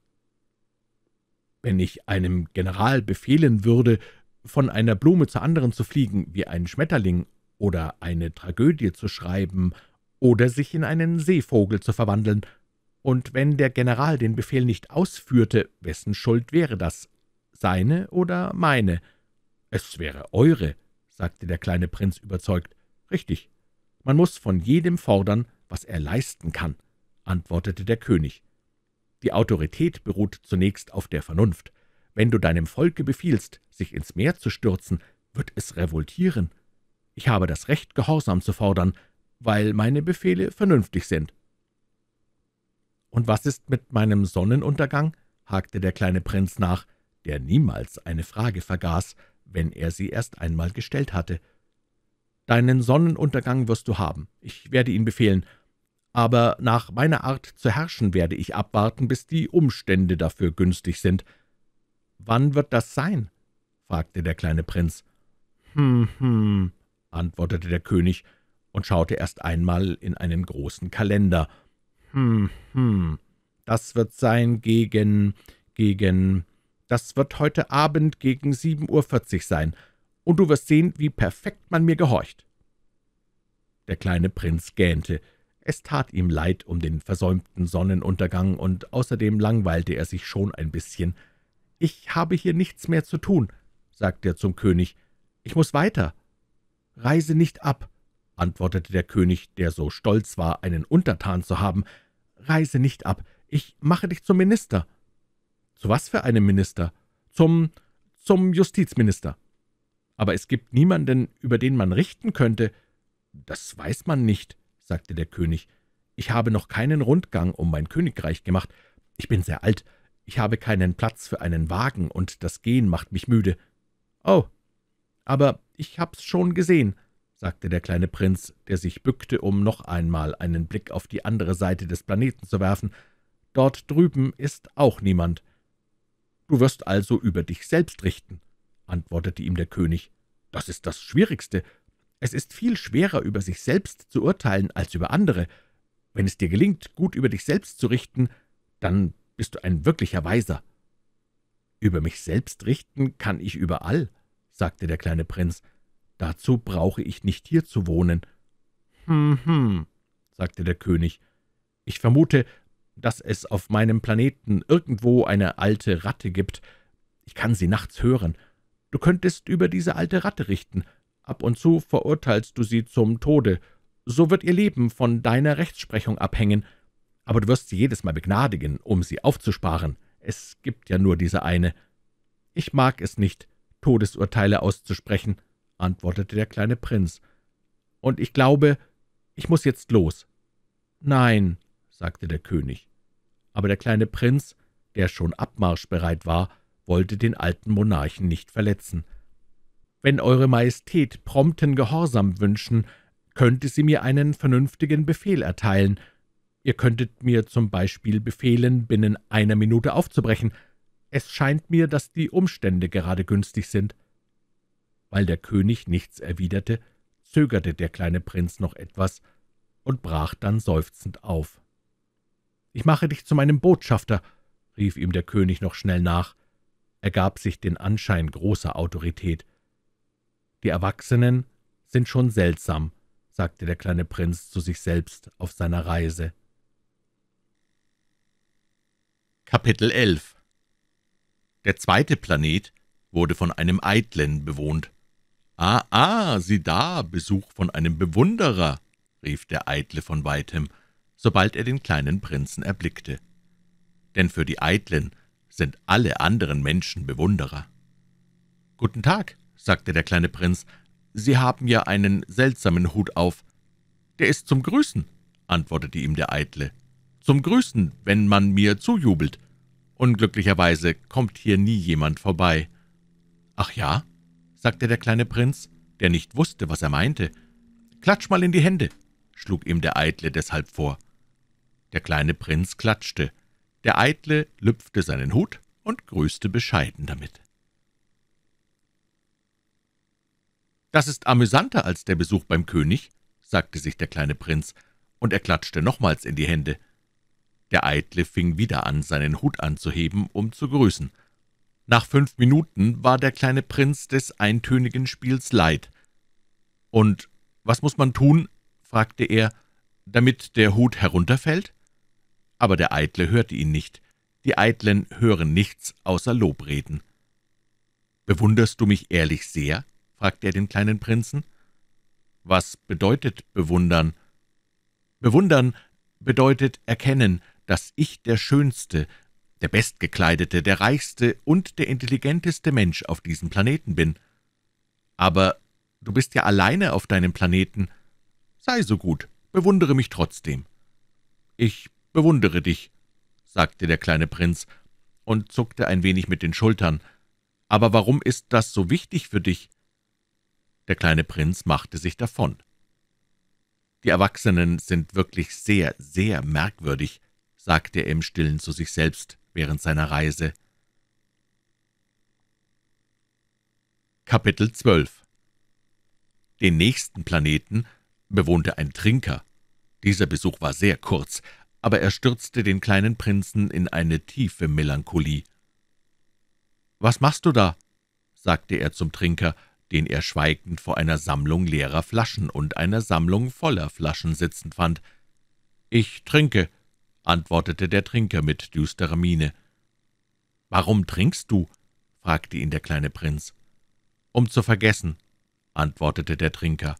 »Wenn ich einem General befehlen würde, von einer Blume zur anderen zu fliegen, wie ein Schmetterling, oder eine Tragödie zu schreiben, oder sich in einen Seevogel zu verwandeln, und wenn der General den Befehl nicht ausführte, wessen Schuld wäre das? Seine oder meine?« »Es wäre eure«, sagte der kleine Prinz überzeugt. »Richtig, man muss von jedem fordern, was er leisten kann«, antwortete der König. »Die Autorität beruht zunächst auf der Vernunft. Wenn du deinem Volke befiehlst, sich ins Meer zu stürzen, wird es revoltieren. Ich habe das Recht, Gehorsam zu fordern, weil meine Befehle vernünftig sind.« »Und was ist mit meinem Sonnenuntergang?« hakte der kleine Prinz nach, der niemals eine Frage vergaß, wenn er sie erst einmal gestellt hatte. »Deinen Sonnenuntergang wirst du haben. Ich werde ihn befehlen. Aber nach meiner Art zu herrschen werde ich abwarten, bis die Umstände dafür günstig sind.« »Wann wird das sein?« fragte der kleine Prinz. »Hm, hm«, antwortete der König und schaute erst einmal in einen großen Kalender. »Hm, hm, das wird sein gegen, gegen, das wird heute Abend gegen sieben Uhr vierzig sein, und du wirst sehen, wie perfekt man mir gehorcht.« Der kleine Prinz gähnte. Es tat ihm leid um den versäumten Sonnenuntergang, und außerdem langweilte er sich schon ein bisschen. »Ich habe hier nichts mehr zu tun«, sagte er zum König. »Ich muss weiter.« »Reise nicht ab«, antwortete der König, der so stolz war, einen Untertan zu haben. »Reise nicht ab, ich mache dich zum Minister.« »Zu was für einem Minister?« »Zum, zum Justizminister.« »Aber es gibt niemanden, über den man richten könnte.« »Das weiß man nicht«, sagte der König. »Ich habe noch keinen Rundgang um mein Königreich gemacht. Ich bin sehr alt, ich habe keinen Platz für einen Wagen, und das Gehen macht mich müde.« »Oh, aber ich hab's schon gesehen«, sagte der kleine Prinz, der sich bückte, um noch einmal einen Blick auf die andere Seite des Planeten zu werfen. »Dort drüben ist auch niemand.« »Du wirst also über dich selbst richten«, antwortete ihm der König. »Das ist das Schwierigste. Es ist viel schwerer, über sich selbst zu urteilen, als über andere. Wenn es dir gelingt, gut über dich selbst zu richten, dann bist du ein wirklicher Weiser.« »Über mich selbst richten kann ich überall«, sagte der kleine Prinz. »Dazu brauche ich nicht hier zu wohnen.« »Hm, hm«, sagte der König. »Ich vermute, dass es auf meinem Planeten irgendwo eine alte Ratte gibt. Ich kann sie nachts hören. Du könntest über diese alte Ratte richten. Ab und zu verurteilst du sie zum Tode. So wird ihr Leben von deiner Rechtsprechung abhängen. Aber du wirst sie jedes Mal begnadigen, um sie aufzusparen. Es gibt ja nur diese eine. Ich mag es nicht, Todesurteile auszusprechen, antwortete der kleine Prinz. Und ich glaube, ich muss jetzt los. Nein, sagte der König. Aber der kleine Prinz, der schon abmarschbereit war, wollte den alten Monarchen nicht verletzen. »Wenn Eure Majestät prompten Gehorsam wünschen, könnte sie mir einen vernünftigen Befehl erteilen. Ihr könntet mir zum Beispiel befehlen, binnen einer Minute aufzubrechen. Es scheint mir, dass die Umstände gerade günstig sind.« Weil der König nichts erwiderte, zögerte der kleine Prinz noch etwas und brach dann seufzend auf. »Ich mache dich zu meinem Botschafter«, rief ihm der König noch schnell nach. Er gab sich den Anschein großer Autorität. »Die Erwachsenen sind schon seltsam«, sagte der kleine Prinz zu sich selbst auf seiner Reise. Kapitel 11 Der zweite Planet wurde von einem Eitlen bewohnt. »Ah, ah, sieh da, Besuch von einem Bewunderer«, rief der Eitle von weitem sobald er den kleinen Prinzen erblickte. Denn für die Eitlen sind alle anderen Menschen Bewunderer. »Guten Tag«, sagte der kleine Prinz, »Sie haben ja einen seltsamen Hut auf. Der ist zum Grüßen«, antwortete ihm der Eitle. »Zum Grüßen, wenn man mir zujubelt. Unglücklicherweise kommt hier nie jemand vorbei.« »Ach ja?« sagte der kleine Prinz, der nicht wusste, was er meinte. »Klatsch mal in die Hände«, schlug ihm der Eitle deshalb vor. Der kleine Prinz klatschte. Der Eitle lüpfte seinen Hut und grüßte bescheiden damit. »Das ist amüsanter als der Besuch beim König«, sagte sich der kleine Prinz, und er klatschte nochmals in die Hände. Der Eitle fing wieder an, seinen Hut anzuheben, um zu grüßen. Nach fünf Minuten war der kleine Prinz des eintönigen Spiels leid. »Und was muss man tun?« fragte er, »damit der Hut herunterfällt?« Aber der Eitle hörte ihn nicht. Die Eitlen hören nichts außer Lobreden. »Bewunderst du mich ehrlich sehr?« fragte er den kleinen Prinzen. »Was bedeutet bewundern?« »Bewundern bedeutet erkennen, dass ich der schönste, der bestgekleidete, der reichste und der intelligenteste Mensch auf diesem Planeten bin. Aber du bist ja alleine auf deinem Planeten. Sei so gut, bewundere mich trotzdem.« »Ich bewundere dich«, sagte der kleine Prinz und zuckte ein wenig mit den Schultern. »Aber warum ist das so wichtig für dich?« Der kleine Prinz machte sich davon. »Die Erwachsenen sind wirklich sehr, sehr merkwürdig«, sagte er im Stillen zu sich selbst während seiner Reise. Kapitel 12 Den nächsten Planeten bewohnte ein Trinker. Dieser Besuch war sehr kurz, aber er stürzte den kleinen Prinzen in eine tiefe Melancholie. »Was machst du da?« sagte er zum Trinker, den er schweigend vor einer Sammlung leerer Flaschen und einer Sammlung voller Flaschen sitzend fand. »Ich trinke«, antwortete der Trinker mit düsterer Miene. »Warum trinkst du?« fragte ihn der kleine Prinz. »Um zu vergessen«, antwortete der Trinker.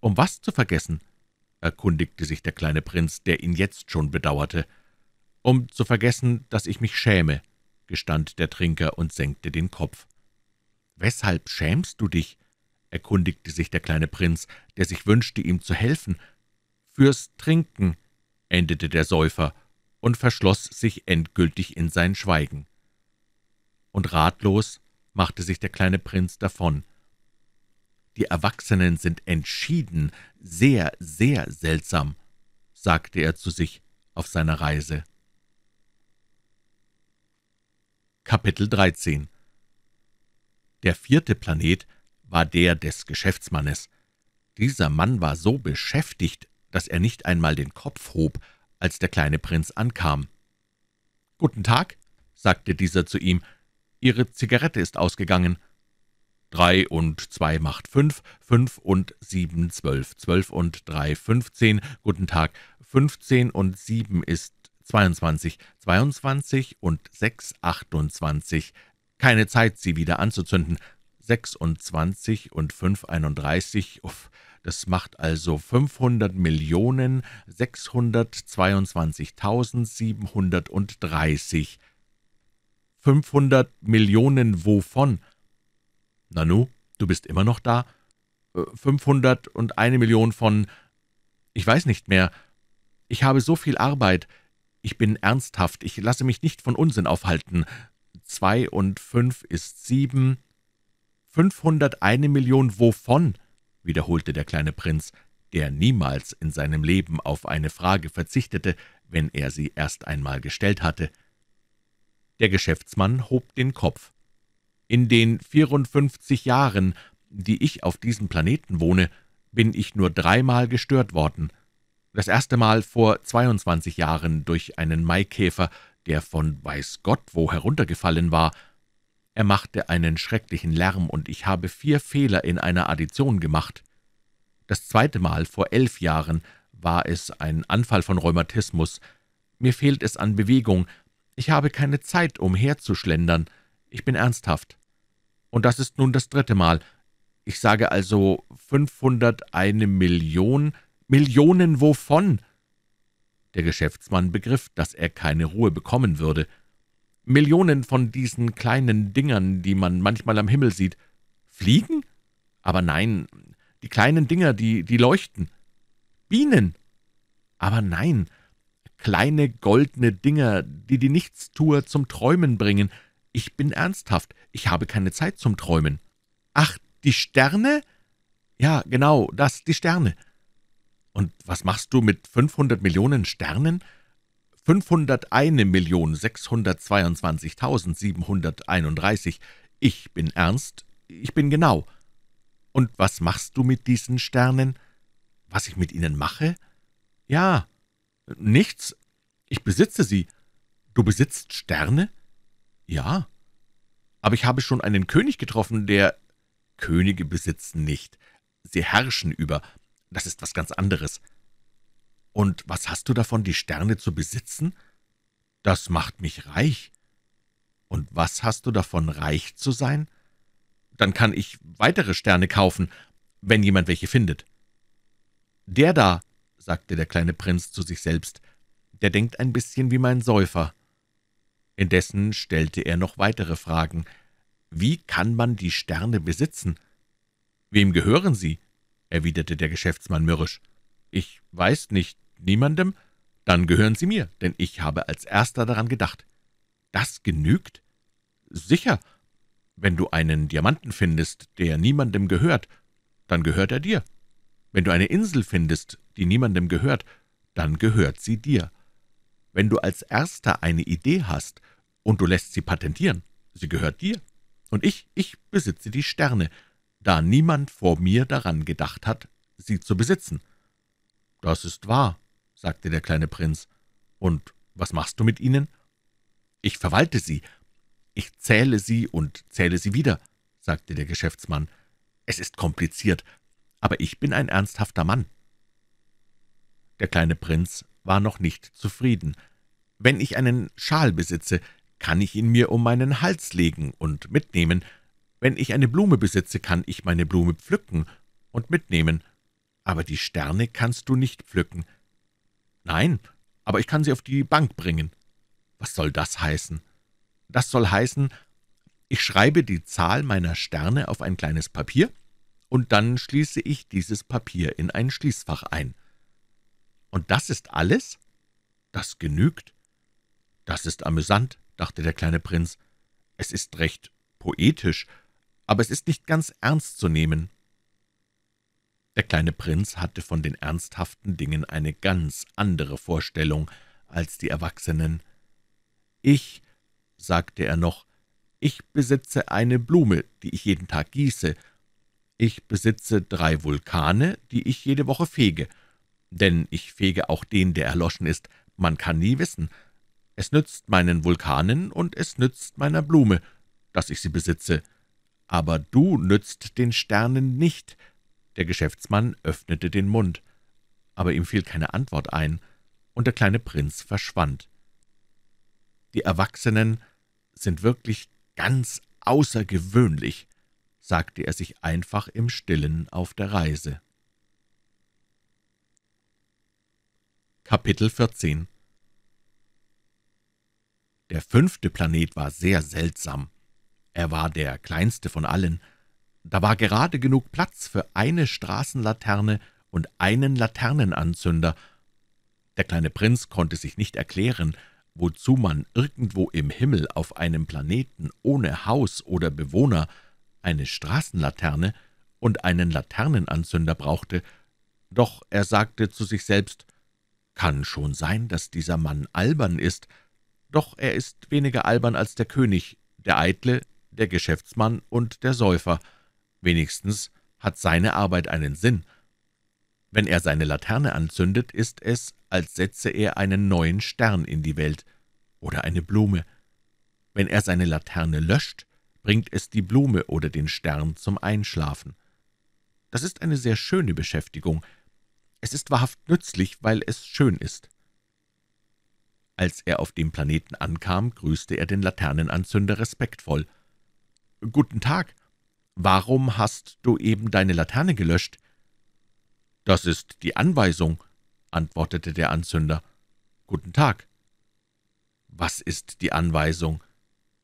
»Um was zu vergessen?« erkundigte sich der kleine Prinz, der ihn jetzt schon bedauerte. »Um zu vergessen, dass ich mich schäme«, gestand der Trinker und senkte den Kopf. »Weshalb schämst du dich?« erkundigte sich der kleine Prinz, der sich wünschte, ihm zu helfen. »Fürs Trinken«, endete der Säufer und verschloss sich endgültig in sein Schweigen. Und ratlos machte sich der kleine Prinz davon. »Die Erwachsenen sind entschieden sehr, sehr seltsam«, sagte er zu sich auf seiner Reise. Kapitel 13 Der vierte Planet war der des Geschäftsmannes. Dieser Mann war so beschäftigt, dass er nicht einmal den Kopf hob, als der kleine Prinz ankam. »Guten Tag«, sagte dieser zu ihm, »Ihre Zigarette ist ausgegangen.« »Drei und zwei macht fünf, fünf und sieben zwölf, zwölf und drei fünfzehn, guten Tag, fünfzehn und sieben ist zweiundzwanzig, zweiundzwanzig und sechs achtundzwanzig, keine Zeit, sie wieder anzuzünden, sechsundzwanzig und fünf einunddreißig, uff, das macht also 500 Millionen 622.730. 500 Millionen wovon? Nanu, du bist immer noch da? 500 und eine Million von... Ich weiß nicht mehr. Ich habe so viel Arbeit. Ich bin ernsthaft. Ich lasse mich nicht von Unsinn aufhalten. Zwei und fünf ist sieben. 501 Million wovon? Wiederholte der kleine Prinz, der niemals in seinem Leben auf eine Frage verzichtete, wenn er sie erst einmal gestellt hatte. Der Geschäftsmann hob den Kopf. »In den vierundfünfzig Jahren, die ich auf diesem Planeten wohne, bin ich nur dreimal gestört worden. Das erste Mal vor 22 Jahren durch einen Maikäfer, der von weiß Gott wo heruntergefallen war, er machte einen schrecklichen Lärm, und ich habe vier Fehler in einer Addition gemacht. Das zweite Mal, vor elf Jahren, war es ein Anfall von Rheumatismus. Mir fehlt es an Bewegung. Ich habe keine Zeit, umherzuschlendern. Ich bin ernsthaft. Und das ist nun das dritte Mal. Ich sage also fünfhunderteine Million. Millionen wovon?« Der Geschäftsmann begriff, dass er keine Ruhe bekommen würde. Millionen von diesen kleinen Dingern, die man manchmal am Himmel sieht. Fliegen? Aber nein, die kleinen Dinger, die, die leuchten. Bienen? Aber nein, kleine goldene Dinger, die die Nichtstuer zum Träumen bringen. Ich bin ernsthaft, ich habe keine Zeit zum Träumen. Ach, die Sterne? Ja, genau, das, die Sterne. Und was machst du mit 500 Millionen Sternen? 501.622.731. Ich bin ernst, ich bin genau. Und was machst du mit diesen Sternen? Was ich mit ihnen mache? Ja, nichts. Ich besitze sie. Du besitzt Sterne? Ja. Aber ich habe schon einen König getroffen, der Könige besitzen nicht. Sie herrschen über. Das ist was ganz anderes. Und was hast du davon, die Sterne zu besitzen? Das macht mich reich. Und was hast du davon, reich zu sein? Dann kann ich weitere Sterne kaufen, wenn jemand welche findet. Der da, sagte der kleine Prinz zu sich selbst, der denkt ein bisschen wie mein Säufer. Indessen stellte er noch weitere Fragen. Wie kann man die Sterne besitzen? Wem gehören sie? erwiderte der Geschäftsmann mürrisch. Ich weiß nicht, niemandem? Dann gehören sie mir, denn ich habe als erster daran gedacht. Das genügt? Sicher. Wenn du einen Diamanten findest, der niemandem gehört, dann gehört er dir. Wenn du eine Insel findest, die niemandem gehört, dann gehört sie dir. Wenn du als erster eine Idee hast und du lässt sie patentieren, sie gehört dir. Und ich, ich besitze die Sterne, da niemand vor mir daran gedacht hat, sie zu besitzen. Das ist wahr, sagte der kleine Prinz. »Und was machst du mit ihnen?« »Ich verwalte sie. Ich zähle sie und zähle sie wieder«, sagte der Geschäftsmann. »Es ist kompliziert, aber ich bin ein ernsthafter Mann.« Der kleine Prinz war noch nicht zufrieden. »Wenn ich einen Schal besitze, kann ich ihn mir um meinen Hals legen und mitnehmen. Wenn ich eine Blume besitze, kann ich meine Blume pflücken und mitnehmen. Aber die Sterne kannst du nicht pflücken. »Nein, aber ich kann sie auf die Bank bringen.« »Was soll das heißen?« »Das soll heißen, ich schreibe die Zahl meiner Sterne auf ein kleines Papier, und dann schließe ich dieses Papier in ein Schließfach ein.« »Und das ist alles?« »Das genügt.« »Das ist amüsant«, dachte der kleine Prinz. »Es ist recht poetisch, aber es ist nicht ganz ernst zu nehmen.« Der kleine Prinz hatte von den ernsthaften Dingen eine ganz andere Vorstellung als die Erwachsenen. »Ich«, sagte er noch, »ich besitze eine Blume, die ich jeden Tag gieße. Ich besitze drei Vulkane, die ich jede Woche fege. Denn ich fege auch den, der erloschen ist. Man kann nie wissen. Es nützt meinen Vulkanen und es nützt meiner Blume, dass ich sie besitze. Aber du nützt den Sternen nicht, der Geschäftsmann öffnete den Mund, aber ihm fiel keine Antwort ein, und der kleine Prinz verschwand. »Die Erwachsenen sind wirklich ganz außergewöhnlich«, sagte er sich einfach im Stillen auf der Reise. Kapitel 14 Der fünfte Planet war sehr seltsam. Er war der kleinste von allen, da war gerade genug Platz für eine Straßenlaterne und einen Laternenanzünder. Der kleine Prinz konnte sich nicht erklären, wozu man irgendwo im Himmel auf einem Planeten ohne Haus oder Bewohner eine Straßenlaterne und einen Laternenanzünder brauchte, doch er sagte zu sich selbst, »Kann schon sein, dass dieser Mann albern ist, doch er ist weniger albern als der König, der Eitle, der Geschäftsmann und der Säufer.« Wenigstens hat seine Arbeit einen Sinn. Wenn er seine Laterne anzündet, ist es, als setze er einen neuen Stern in die Welt oder eine Blume. Wenn er seine Laterne löscht, bringt es die Blume oder den Stern zum Einschlafen. Das ist eine sehr schöne Beschäftigung. Es ist wahrhaft nützlich, weil es schön ist. Als er auf dem Planeten ankam, grüßte er den Laternenanzünder respektvoll. »Guten Tag«, »Warum hast du eben deine Laterne gelöscht?« »Das ist die Anweisung«, antwortete der Anzünder. »Guten Tag.« »Was ist die Anweisung?«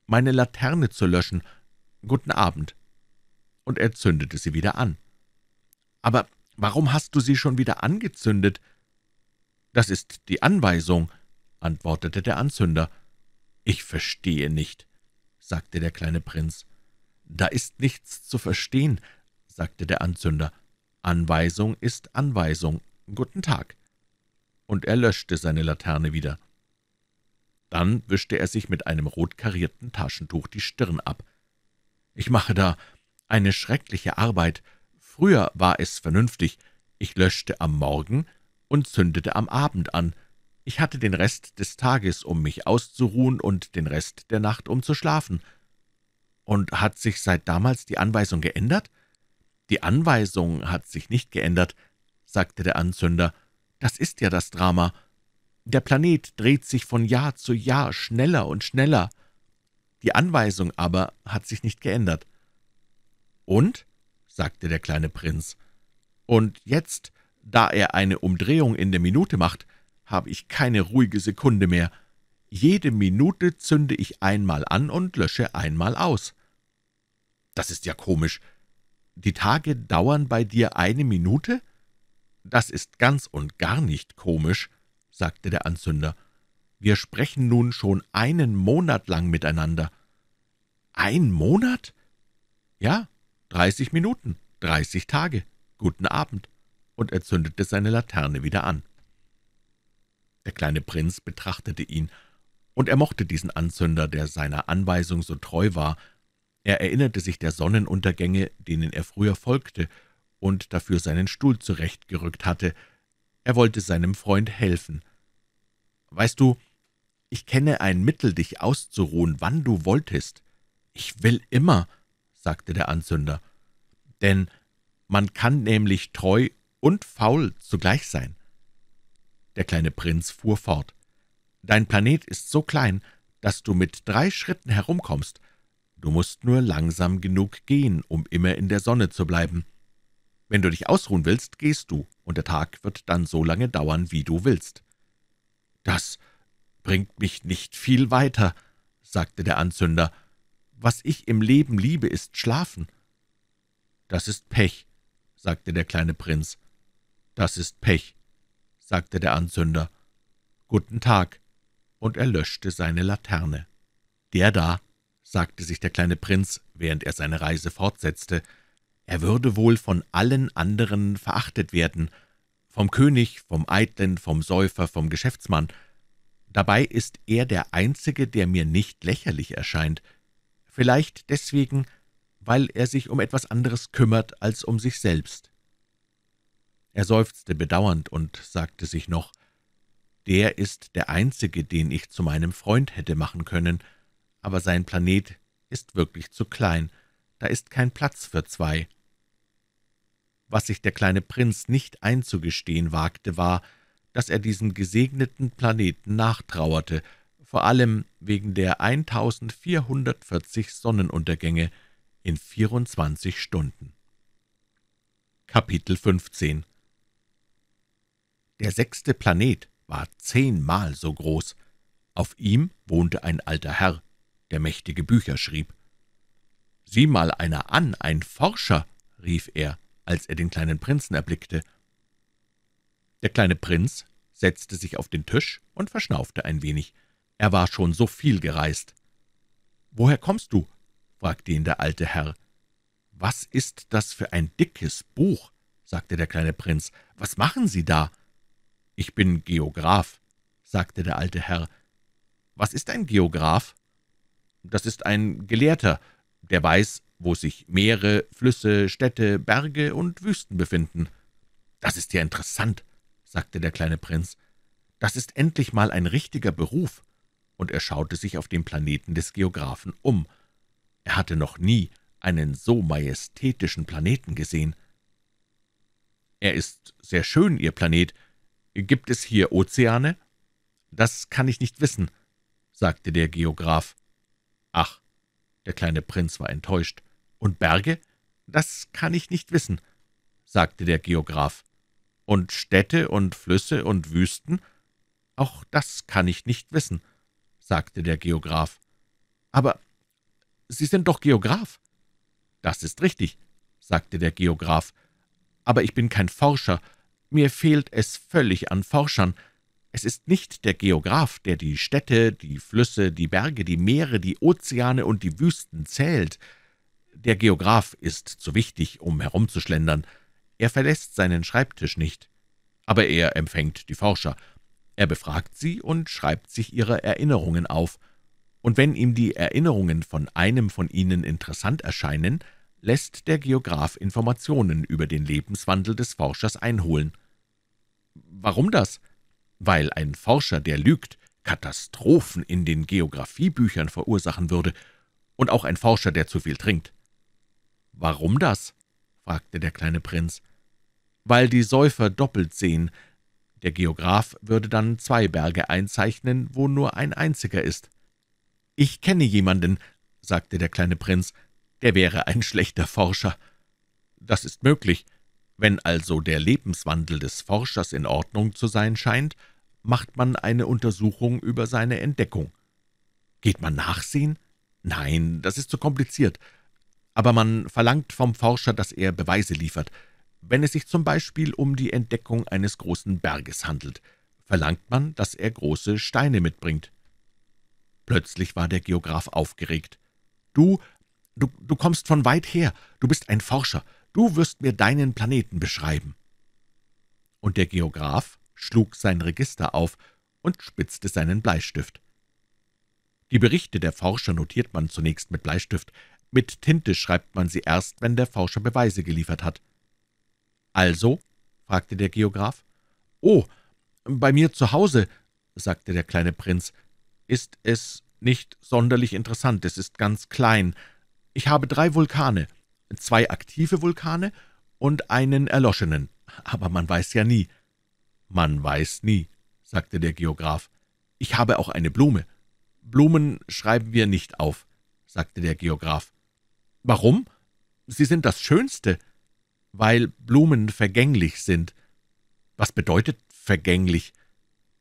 »Meine Laterne zu löschen. Guten Abend.« Und er zündete sie wieder an. »Aber warum hast du sie schon wieder angezündet?« das ist die Anweisung«, antwortete der Anzünder. »Ich verstehe nicht«, sagte der kleine Prinz. »Da ist nichts zu verstehen«, sagte der Anzünder. »Anweisung ist Anweisung. Guten Tag.« Und er löschte seine Laterne wieder. Dann wischte er sich mit einem rot karierten Taschentuch die Stirn ab. »Ich mache da eine schreckliche Arbeit. Früher war es vernünftig. Ich löschte am Morgen und zündete am Abend an. Ich hatte den Rest des Tages, um mich auszuruhen, und den Rest der Nacht, um zu schlafen. Und hat sich seit damals die Anweisung geändert? Die Anweisung hat sich nicht geändert, sagte der Anzünder. Das ist ja das Drama. Der Planet dreht sich von Jahr zu Jahr schneller und schneller. Die Anweisung aber hat sich nicht geändert. Und? sagte der kleine Prinz. Und jetzt, da er eine Umdrehung in der Minute macht, habe ich keine ruhige Sekunde mehr. Jede Minute zünde ich einmal an und lösche einmal aus. Das ist ja komisch. Die Tage dauern bei dir eine Minute? Das ist ganz und gar nicht komisch, sagte der Anzünder. Wir sprechen nun schon einen Monat lang miteinander. Ein Monat? Ja, dreißig Minuten, dreißig Tage. Guten Abend. Und er zündete seine Laterne wieder an. Der kleine Prinz betrachtete ihn, und er mochte diesen Anzünder, der seiner Anweisung so treu war. Er erinnerte sich der Sonnenuntergänge, denen er früher folgte, und dafür seinen Stuhl zurechtgerückt hatte. Er wollte seinem Freund helfen. »Weißt du, ich kenne ein Mittel, dich auszuruhen, wann du wolltest.« »Ich will immer«, sagte der Anzünder, »denn man kann nämlich treu und faul zugleich sein.« der kleine Prinz fuhr fort. »Dein Planet ist so klein, dass du mit drei Schritten herumkommst. Du musst nur langsam genug gehen, um immer in der Sonne zu bleiben. Wenn du dich ausruhen willst, gehst du, und der Tag wird dann so lange dauern, wie du willst.« »Das bringt mich nicht viel weiter«, sagte der Anzünder. »Was ich im Leben liebe, ist Schlafen.« »Das ist Pech«, sagte der kleine Prinz. »Das ist Pech sagte der Anzünder. »Guten Tag«, und er löschte seine Laterne. »Der da«, sagte sich der kleine Prinz, während er seine Reise fortsetzte, »er würde wohl von allen anderen verachtet werden, vom König, vom Eitlen, vom Säufer, vom Geschäftsmann. Dabei ist er der Einzige, der mir nicht lächerlich erscheint. Vielleicht deswegen, weil er sich um etwas anderes kümmert als um sich selbst. Er seufzte bedauernd und sagte sich noch, »Der ist der Einzige, den ich zu meinem Freund hätte machen können, aber sein Planet ist wirklich zu klein, da ist kein Platz für zwei.« Was sich der kleine Prinz nicht einzugestehen wagte, war, dass er diesem gesegneten Planeten nachtrauerte, vor allem wegen der 1440 Sonnenuntergänge in 24 Stunden. Kapitel 15 der sechste Planet war zehnmal so groß. Auf ihm wohnte ein alter Herr, der mächtige Bücher schrieb. »Sieh mal einer an, ein Forscher«, rief er, als er den kleinen Prinzen erblickte. Der kleine Prinz setzte sich auf den Tisch und verschnaufte ein wenig. Er war schon so viel gereist. »Woher kommst du?« fragte ihn der alte Herr. »Was ist das für ein dickes Buch?« sagte der kleine Prinz. »Was machen Sie da?« »Ich bin Geograph«, sagte der alte Herr. »Was ist ein Geograph?« »Das ist ein Gelehrter, der weiß, wo sich Meere, Flüsse, Städte, Berge und Wüsten befinden.« »Das ist ja interessant«, sagte der kleine Prinz. »Das ist endlich mal ein richtiger Beruf.« Und er schaute sich auf dem Planeten des Geographen um. Er hatte noch nie einen so majestätischen Planeten gesehen. »Er ist sehr schön, Ihr Planet«, »Gibt es hier Ozeane?« »Das kann ich nicht wissen«, sagte der Geograph. »Ach«, der kleine Prinz war enttäuscht. »Und Berge?« »Das kann ich nicht wissen«, sagte der Geograph. »Und Städte und Flüsse und Wüsten?« »Auch das kann ich nicht wissen«, sagte der Geograph. »Aber Sie sind doch Geograph.« »Das ist richtig«, sagte der Geograph. »Aber ich bin kein Forscher, mir fehlt es völlig an Forschern. Es ist nicht der Geograph, der die Städte, die Flüsse, die Berge, die Meere, die Ozeane und die Wüsten zählt. Der Geograph ist zu wichtig, um herumzuschlendern. Er verlässt seinen Schreibtisch nicht. Aber er empfängt die Forscher. Er befragt sie und schreibt sich ihre Erinnerungen auf. Und wenn ihm die Erinnerungen von einem von ihnen interessant erscheinen, lässt der Geograph Informationen über den Lebenswandel des Forschers einholen. Warum das? Weil ein Forscher, der lügt, Katastrophen in den Geographiebüchern verursachen würde, und auch ein Forscher, der zu viel trinkt. »Warum das?« fragte der kleine Prinz. »Weil die Säufer doppelt sehen. Der Geograph würde dann zwei Berge einzeichnen, wo nur ein einziger ist.« »Ich kenne jemanden«, sagte der kleine Prinz, »der wäre ein schlechter Forscher.« »Das ist möglich. Wenn also der Lebenswandel des Forschers in Ordnung zu sein scheint, macht man eine Untersuchung über seine Entdeckung. Geht man nachsehen? Nein, das ist zu kompliziert. Aber man verlangt vom Forscher, dass er Beweise liefert. Wenn es sich zum Beispiel um die Entdeckung eines großen Berges handelt, verlangt man, dass er große Steine mitbringt. Plötzlich war der Geograph aufgeregt. »Du, du, du kommst von weit her, du bist ein Forscher, Du wirst mir deinen Planeten beschreiben.« Und der Geograph schlug sein Register auf und spitzte seinen Bleistift. Die Berichte der Forscher notiert man zunächst mit Bleistift, mit Tinte schreibt man sie erst, wenn der Forscher Beweise geliefert hat. »Also?« fragte der Geograph. »Oh, bei mir zu Hause«, sagte der kleine Prinz, »ist es nicht sonderlich interessant, es ist ganz klein. Ich habe drei Vulkane zwei aktive Vulkane und einen erloschenen. Aber man weiß ja nie.« »Man weiß nie«, sagte der Geograph. »Ich habe auch eine Blume.« »Blumen schreiben wir nicht auf«, sagte der Geograph. »Warum? Sie sind das Schönste.« »Weil Blumen vergänglich sind.« »Was bedeutet vergänglich?«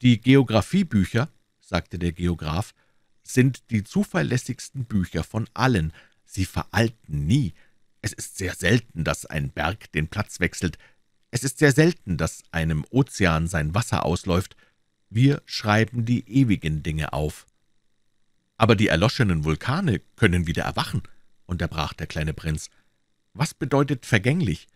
»Die Geographiebücher«, sagte der Geograph, »sind die zuverlässigsten Bücher von allen. Sie veralten nie. Es ist sehr selten, dass ein Berg den Platz wechselt. Es ist sehr selten, dass einem Ozean sein Wasser ausläuft. Wir schreiben die ewigen Dinge auf.« »Aber die erloschenen Vulkane können wieder erwachen«, unterbrach der kleine Prinz. »Was bedeutet vergänglich?«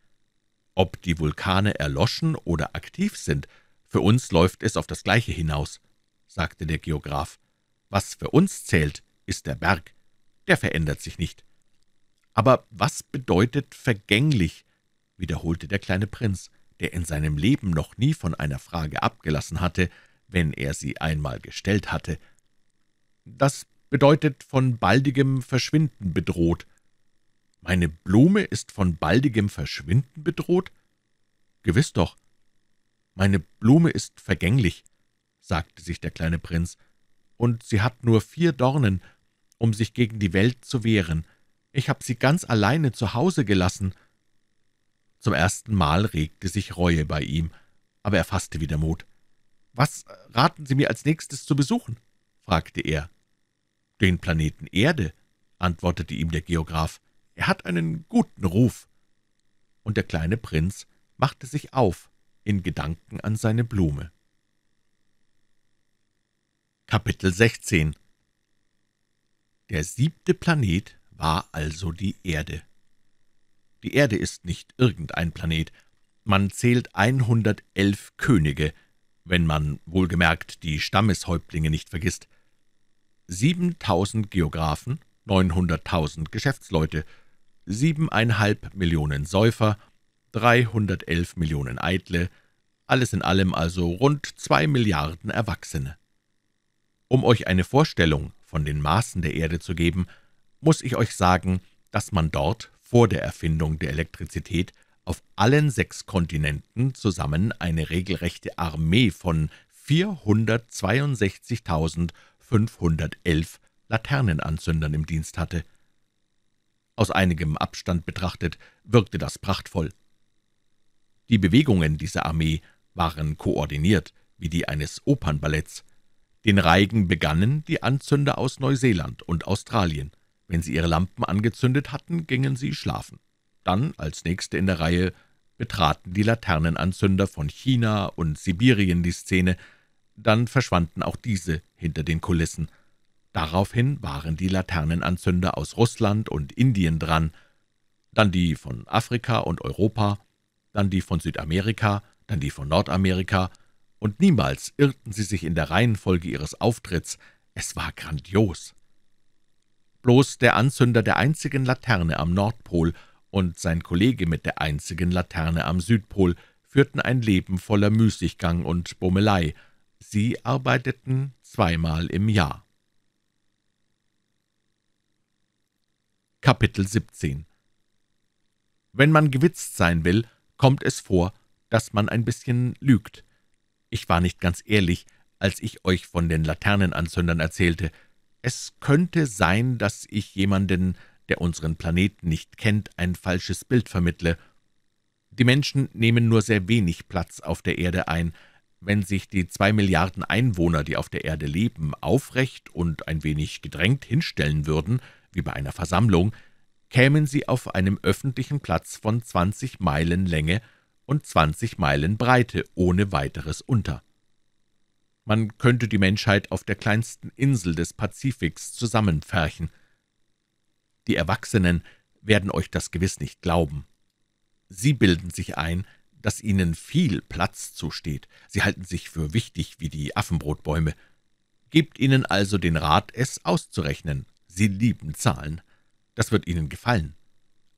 »Ob die Vulkane erloschen oder aktiv sind, für uns läuft es auf das Gleiche hinaus«, sagte der Geograph. »Was für uns zählt, ist der Berg. Der verändert sich nicht. »Aber was bedeutet vergänglich?« wiederholte der kleine Prinz, der in seinem Leben noch nie von einer Frage abgelassen hatte, wenn er sie einmal gestellt hatte. »Das bedeutet von baldigem Verschwinden bedroht.« »Meine Blume ist von baldigem Verschwinden bedroht?« »Gewiss doch.« »Meine Blume ist vergänglich«, sagte sich der kleine Prinz, »und sie hat nur vier Dornen, um sich gegen die Welt zu wehren. Ich habe sie ganz alleine zu Hause gelassen.« Zum ersten Mal regte sich Reue bei ihm, aber er fasste wieder Mut. »Was raten Sie mir als nächstes zu besuchen?« fragte er. »Den Planeten Erde«, antwortete ihm der Geograph. »Er hat einen guten Ruf.« Und der kleine Prinz machte sich auf, in Gedanken an seine Blume. Kapitel 16 Der siebte Planet war also die Erde. Die Erde ist nicht irgendein Planet. Man zählt 111 Könige, wenn man wohlgemerkt die Stammeshäuptlinge nicht vergisst. 7.000 Geographen, 900.000 Geschäftsleute, siebeneinhalb Millionen Säufer, 311 Millionen Eitle, alles in allem also rund zwei Milliarden Erwachsene. Um euch eine Vorstellung von den Maßen der Erde zu geben, muss ich euch sagen, dass man dort vor der Erfindung der Elektrizität auf allen sechs Kontinenten zusammen eine regelrechte Armee von 462.511 Laternenanzündern im Dienst hatte. Aus einigem Abstand betrachtet wirkte das prachtvoll. Die Bewegungen dieser Armee waren koordiniert, wie die eines Opernballetts. Den Reigen begannen die Anzünder aus Neuseeland und Australien. Wenn sie ihre Lampen angezündet hatten, gingen sie schlafen. Dann, als Nächste in der Reihe, betraten die Laternenanzünder von China und Sibirien die Szene. dann verschwanden auch diese hinter den Kulissen. Daraufhin waren die Laternenanzünder aus Russland und Indien dran, dann die von Afrika und Europa, dann die von Südamerika, dann die von Nordamerika, und niemals irrten sie sich in der Reihenfolge ihres Auftritts. Es war grandios. Bloß der Anzünder der einzigen Laterne am Nordpol und sein Kollege mit der einzigen Laterne am Südpol führten ein Leben voller Müßiggang und Bummelei. Sie arbeiteten zweimal im Jahr. Kapitel 17 Wenn man gewitzt sein will, kommt es vor, dass man ein bisschen lügt. Ich war nicht ganz ehrlich, als ich euch von den Laternenanzündern erzählte. Es könnte sein, dass ich jemanden, der unseren Planeten nicht kennt, ein falsches Bild vermittle. Die Menschen nehmen nur sehr wenig Platz auf der Erde ein. Wenn sich die zwei Milliarden Einwohner, die auf der Erde leben, aufrecht und ein wenig gedrängt hinstellen würden, wie bei einer Versammlung, kämen sie auf einem öffentlichen Platz von zwanzig Meilen Länge und zwanzig Meilen Breite ohne weiteres unter. Man könnte die Menschheit auf der kleinsten Insel des Pazifiks zusammenpferchen. Die Erwachsenen werden euch das gewiss nicht glauben. Sie bilden sich ein, dass ihnen viel Platz zusteht. Sie halten sich für wichtig wie die Affenbrotbäume. Gebt ihnen also den Rat, es auszurechnen. Sie lieben Zahlen. Das wird ihnen gefallen.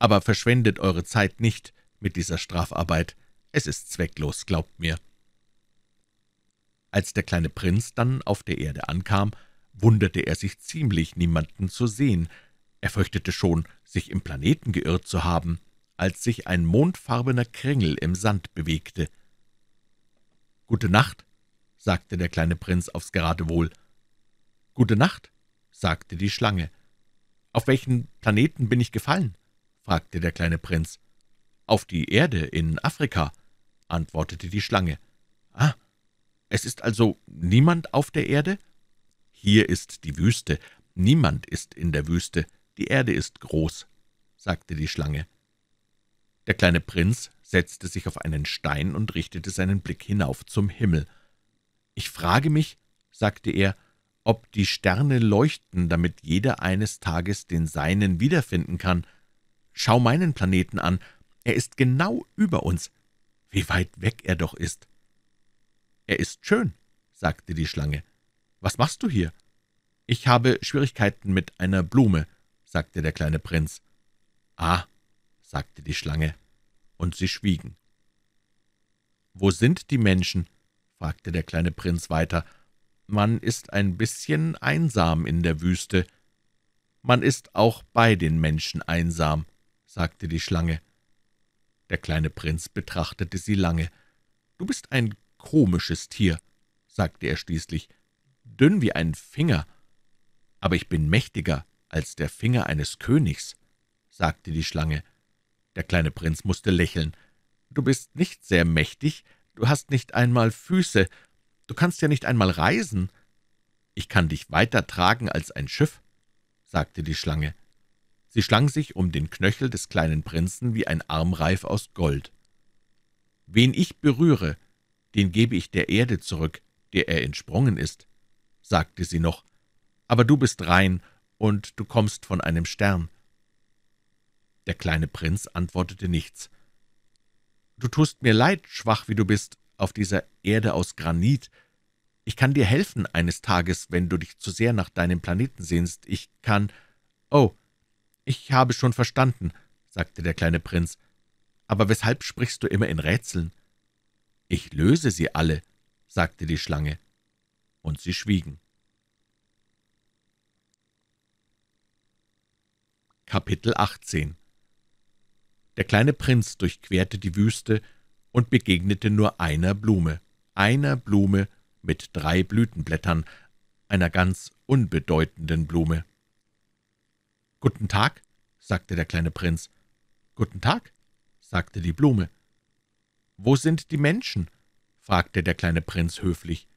Aber verschwendet eure Zeit nicht mit dieser Strafarbeit. Es ist zwecklos, glaubt mir. Als der kleine Prinz dann auf der Erde ankam, wunderte er sich ziemlich, niemanden zu sehen. Er fürchtete schon, sich im Planeten geirrt zu haben, als sich ein mondfarbener Kringel im Sand bewegte. »Gute Nacht«, sagte der kleine Prinz aufs Geratewohl. »Gute Nacht«, sagte die Schlange. »Auf welchen Planeten bin ich gefallen?« fragte der kleine Prinz. »Auf die Erde in Afrika«, antwortete die Schlange. »Ah, es ist also niemand auf der Erde?« »Hier ist die Wüste. Niemand ist in der Wüste. Die Erde ist groß«, sagte die Schlange. Der kleine Prinz setzte sich auf einen Stein und richtete seinen Blick hinauf zum Himmel. »Ich frage mich«, sagte er, »ob die Sterne leuchten, damit jeder eines Tages den seinen wiederfinden kann. Schau meinen Planeten an, er ist genau über uns. Wie weit weg er doch ist!« »Er ist schön«, sagte die Schlange. »Was machst du hier?« »Ich habe Schwierigkeiten mit einer Blume«, sagte der kleine Prinz. »Ah«, sagte die Schlange, und sie schwiegen. »Wo sind die Menschen?« fragte der kleine Prinz weiter. »Man ist ein bisschen einsam in der Wüste.« »Man ist auch bei den Menschen einsam«, sagte die Schlange. Der kleine Prinz betrachtete sie lange. »Du bist ein komisches Tier«, sagte er schließlich, »dünn wie ein Finger. Aber ich bin mächtiger als der Finger eines Königs«, sagte die Schlange. Der kleine Prinz musste lächeln. »Du bist nicht sehr mächtig, du hast nicht einmal Füße, du kannst ja nicht einmal reisen.« »Ich kann dich weiter tragen als ein Schiff«, sagte die Schlange. Sie schlang sich um den Knöchel des kleinen Prinzen wie ein Armreif aus Gold. »Wen ich berühre, den gebe ich der Erde zurück, der er entsprungen ist«, sagte sie noch, »aber du bist rein, und du kommst von einem Stern.« der kleine Prinz antwortete nichts. »Du tust mir leid, schwach wie du bist, auf dieser Erde aus Granit. Ich kann dir helfen eines Tages, wenn du dich zu sehr nach deinem Planeten sehnst. Ich kann... »Oh, ich habe schon verstanden«, sagte der kleine Prinz. »Aber weshalb sprichst du immer in Rätseln?« »Ich löse sie alle«, sagte die Schlange, und sie schwiegen. Kapitel 18 der kleine Prinz durchquerte die Wüste und begegnete nur einer Blume, einer Blume mit drei Blütenblättern, einer ganz unbedeutenden Blume. »Guten Tag«, sagte der kleine Prinz. »Guten Tag«, sagte die Blume. »Wo sind die Menschen?« fragte der kleine Prinz höflich.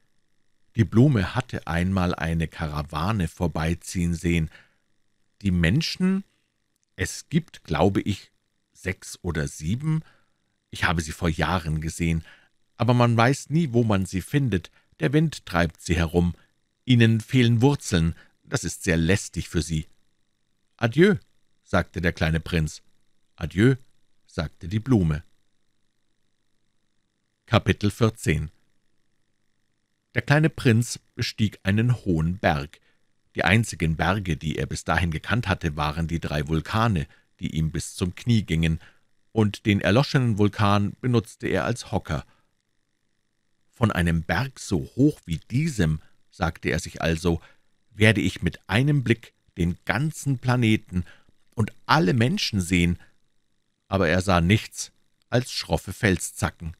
Die Blume hatte einmal eine Karawane vorbeiziehen sehen. »Die Menschen? Es gibt, glaube ich, sechs oder sieben. Ich habe sie vor Jahren gesehen, aber man weiß nie, wo man sie findet. Der Wind treibt sie herum. Ihnen fehlen Wurzeln, das ist sehr lästig für Sie. Adieu, sagte der kleine Prinz. Adieu, sagte die Blume. Kapitel 14 Der kleine Prinz bestieg einen hohen Berg. Die einzigen Berge, die er bis dahin gekannt hatte, waren die drei Vulkane, die ihm bis zum Knie gingen, und den erloschenen Vulkan benutzte er als Hocker. Von einem Berg so hoch wie diesem, sagte er sich also, werde ich mit einem Blick den ganzen Planeten und alle Menschen sehen, aber er sah nichts als schroffe Felszacken.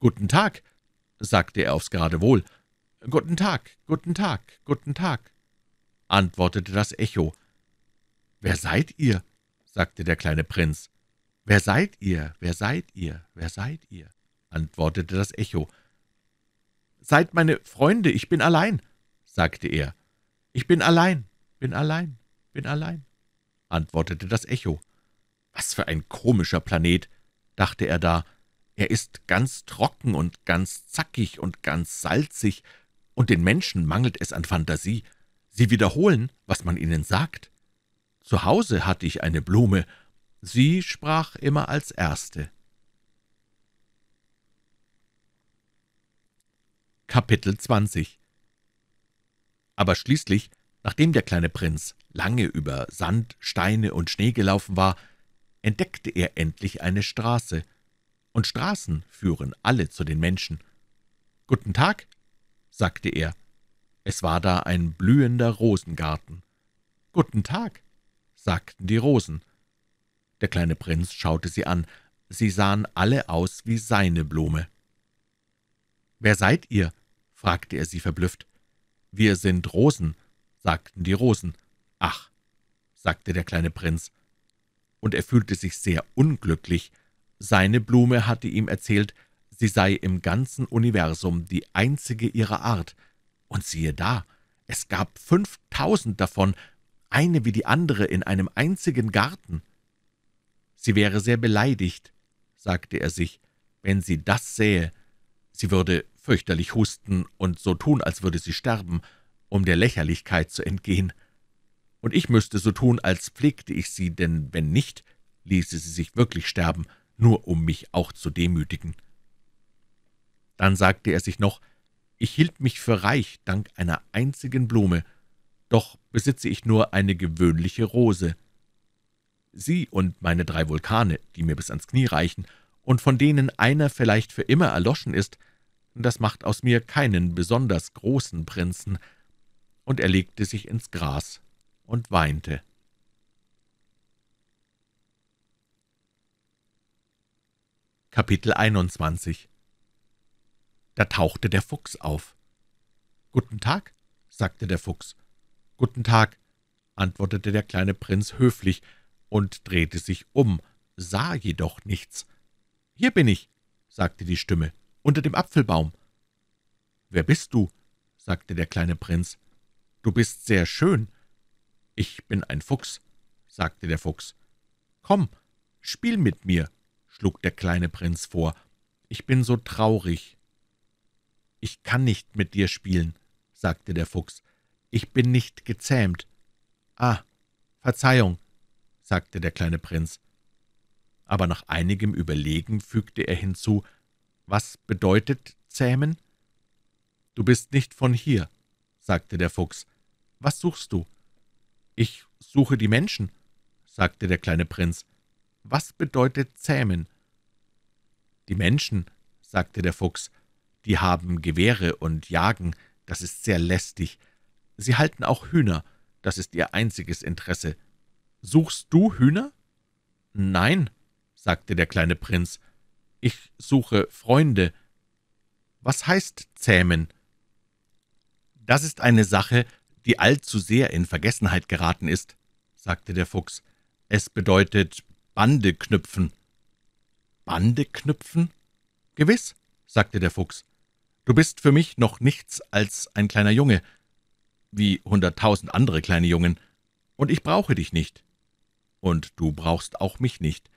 »Guten Tag«, sagte er aufs Geradewohl. »Guten Tag, guten Tag, guten Tag«, antwortete das Echo. »Wer seid ihr?« sagte der kleine Prinz. »Wer seid ihr? Wer seid ihr? Wer seid ihr?« antwortete das Echo. »Seid meine Freunde, ich bin allein«, sagte er. »Ich bin allein, bin allein, bin allein«, antwortete das Echo. »Was für ein komischer Planet«, dachte er da. »Er ist ganz trocken und ganz zackig und ganz salzig, und den Menschen mangelt es an Fantasie. Sie wiederholen, was man ihnen sagt. Zu Hause hatte ich eine Blume, sie sprach immer als Erste. Kapitel 20 Aber schließlich, nachdem der kleine Prinz lange über Sand, Steine und Schnee gelaufen war, entdeckte er endlich eine Straße, und Straßen führen alle zu den Menschen. »Guten Tag«, sagte er. Es war da ein blühender Rosengarten. »Guten Tag«, sagten die Rosen. Der kleine Prinz schaute sie an. Sie sahen alle aus wie seine Blume. »Wer seid ihr?« fragte er sie verblüfft. »Wir sind Rosen«, sagten die Rosen. »Ach«, sagte der kleine Prinz. Und er fühlte sich sehr unglücklich. Seine Blume hatte ihm erzählt, sie sei im ganzen Universum die einzige ihrer Art. Und siehe da, es gab fünftausend davon, eine wie die andere in einem einzigen Garten. Sie wäre sehr beleidigt, sagte er sich, wenn sie das sähe. Sie würde fürchterlich husten und so tun, als würde sie sterben, um der Lächerlichkeit zu entgehen. Und ich müsste so tun, als pflegte ich sie, denn wenn nicht, ließe sie sich wirklich sterben, nur um mich auch zu demütigen. Dann sagte er sich noch, ich hielt mich für reich dank einer einzigen Blume, doch besitze ich nur eine gewöhnliche Rose. Sie und meine drei Vulkane, die mir bis ans Knie reichen, und von denen einer vielleicht für immer erloschen ist, das macht aus mir keinen besonders großen Prinzen.« Und er legte sich ins Gras und weinte. Kapitel 21 Da tauchte der Fuchs auf. »Guten Tag«, sagte der Fuchs. »Guten Tag«, antwortete der kleine Prinz höflich und drehte sich um, sah jedoch nichts. »Hier bin ich«, sagte die Stimme unter dem Apfelbaum. »Wer bist du?« sagte der kleine Prinz. »Du bist sehr schön.« »Ich bin ein Fuchs«, sagte der Fuchs. »Komm, spiel mit mir«, schlug der kleine Prinz vor. »Ich bin so traurig.« »Ich kann nicht mit dir spielen«, sagte der Fuchs. »Ich bin nicht gezähmt.« »Ah, Verzeihung«, sagte der kleine Prinz. Aber nach einigem Überlegen fügte er hinzu, »Was bedeutet zähmen?« »Du bist nicht von hier«, sagte der Fuchs. »Was suchst du?« »Ich suche die Menschen«, sagte der kleine Prinz. »Was bedeutet zähmen?« »Die Menschen«, sagte der Fuchs, »die haben Gewehre und jagen, das ist sehr lästig. Sie halten auch Hühner, das ist ihr einziges Interesse. Suchst du Hühner?« »Nein«, sagte der kleine Prinz, »ich suche Freunde.« »Was heißt zähmen?« »Das ist eine Sache, die allzu sehr in Vergessenheit geraten ist«, sagte der Fuchs. »Es bedeutet Bande knüpfen.« »Bande knüpfen?« »Gewiss«, sagte der Fuchs. »Du bist für mich noch nichts als ein kleiner Junge, wie hunderttausend andere kleine Jungen, und ich brauche dich nicht. Und du brauchst auch mich nicht.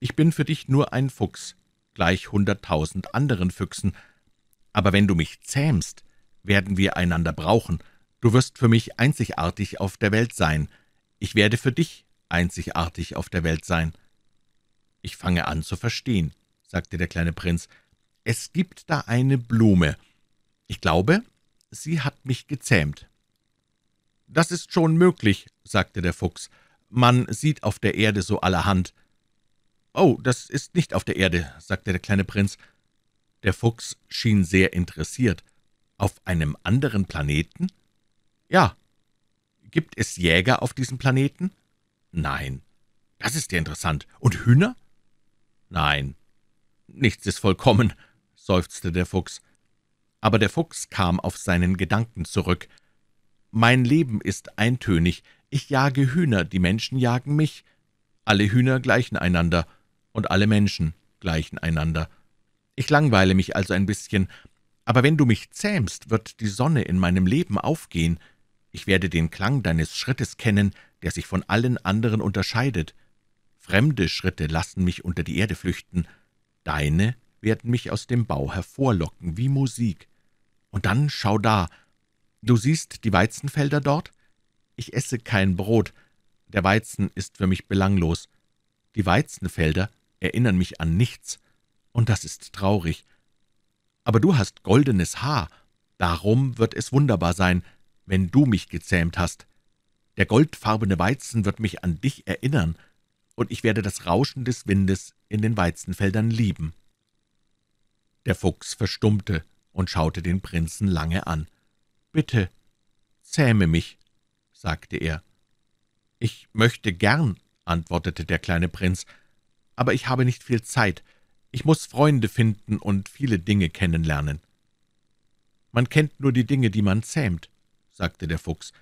Ich bin für dich nur ein Fuchs. gleich hunderttausend anderen Füchsen. Aber wenn du mich zähmst, werden wir einander brauchen. Du wirst für mich einzigartig auf der Welt sein. Ich werde für dich einzigartig auf der Welt sein.« »Ich fange an zu verstehen«, sagte der kleine Prinz. »Es gibt da eine Blume. Ich glaube, sie hat mich gezähmt.« »Das ist schon möglich«, sagte der Fuchs. »Man sieht auf der Erde so allerhand.« »Oh, das ist nicht auf der Erde«, sagte der kleine Prinz. Der Fuchs schien sehr interessiert. »Auf einem anderen Planeten?« »Ja.« »Gibt es Jäger auf diesem Planeten?« »Nein.« »Das ist ja interessant. Und Hühner?« »Nein.« »Nichts ist vollkommen«, [laughs] seufzte der Fuchs. Aber der Fuchs kam auf seinen Gedanken zurück. »Mein Leben ist eintönig. Ich jage Hühner, die Menschen jagen mich. Alle Hühner gleichen einander, und alle Menschen gleichen einander. Ich langweile mich also ein bisschen, aber wenn du mich zähmst, wird die Sonne in meinem Leben aufgehen. Ich werde den Klang deines Schrittes kennen, der sich von allen anderen unterscheidet. Fremde Schritte lassen mich unter die Erde flüchten, deine werden mich aus dem Bau hervorlocken, wie Musik. Und dann schau da, du siehst die Weizenfelder dort? Ich esse kein Brot, der Weizen ist für mich belanglos. Die Weizenfelder erinnern mich an nichts, und das ist traurig. Aber du hast goldenes Haar, darum wird es wunderbar sein, wenn du mich gezähmt hast. Der goldfarbene Weizen wird mich an dich erinnern, und ich werde das Rauschen des Windes in den Weizenfeldern lieben.« Der Fuchs verstummte und schaute den Prinzen lange an. »Bitte, zähme mich«, sagte er. »Ich möchte gern«, antwortete der kleine Prinz, »aber ich habe nicht viel Zeit. Ich muss Freunde finden und viele Dinge kennenlernen.« »Man kennt nur die Dinge, die man zähmt«, sagte der Fuchs.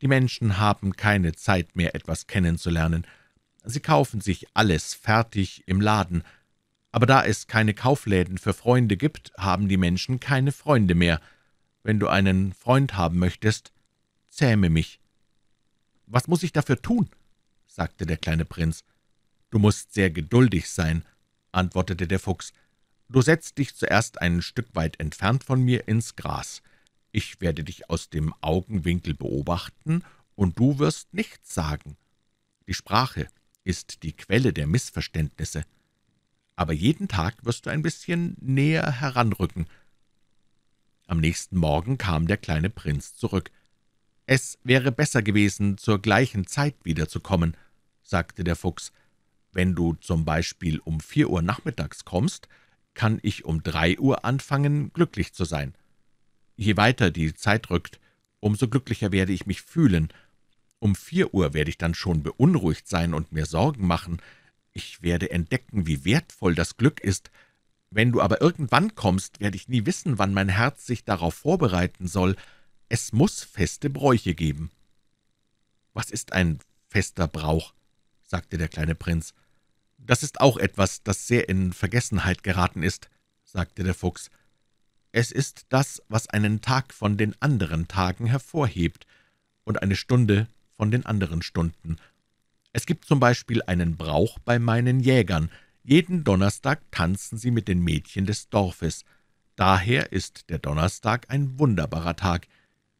»Die Menschen haben keine Zeit mehr, etwas kennenzulernen. Sie kaufen sich alles fertig im Laden, aber da es keine Kaufläden für Freunde gibt, haben die Menschen keine Freunde mehr. Wenn du einen Freund haben möchtest, zähme mich.« »Was muss ich dafür tun?« sagte der kleine Prinz. »Du musst sehr geduldig sein«, antwortete der Fuchs. »Du setzt dich zuerst ein Stück weit entfernt von mir ins Gras. Ich werde dich aus dem Augenwinkel beobachten, und du wirst nichts sagen. Die Sprache ist die Quelle der Missverständnisse. Aber jeden Tag wirst du ein bisschen näher heranrücken.« Am nächsten Morgen kam der kleine Prinz zurück. »Es wäre besser gewesen, zur gleichen Zeit wiederzukommen«, sagte der Fuchs. »Wenn du zum Beispiel um vier Uhr nachmittags kommst, kann ich um drei Uhr anfangen, glücklich zu sein. Je weiter die Zeit rückt, umso glücklicher werde ich mich fühlen. Um vier Uhr werde ich dann schon beunruhigt sein und mir Sorgen machen. Ich werde entdecken, wie wertvoll das Glück ist. Wenn du aber irgendwann kommst, werde ich nie wissen, wann mein Herz sich darauf vorbereiten soll. Es muss feste Bräuche geben.« »Was ist ein fester Brauch?« sagte der kleine Prinz. »Das ist auch etwas, das sehr in Vergessenheit geraten ist«, sagte der Fuchs. »Es ist das, was einen Tag von den anderen Tagen hervorhebt und eine Stunde von den anderen Stunden. Es gibt zum Beispiel einen Brauch bei meinen Jägern. Jeden Donnerstag tanzen sie mit den Mädchen des Dorfes. Daher ist der Donnerstag ein wunderbarer Tag.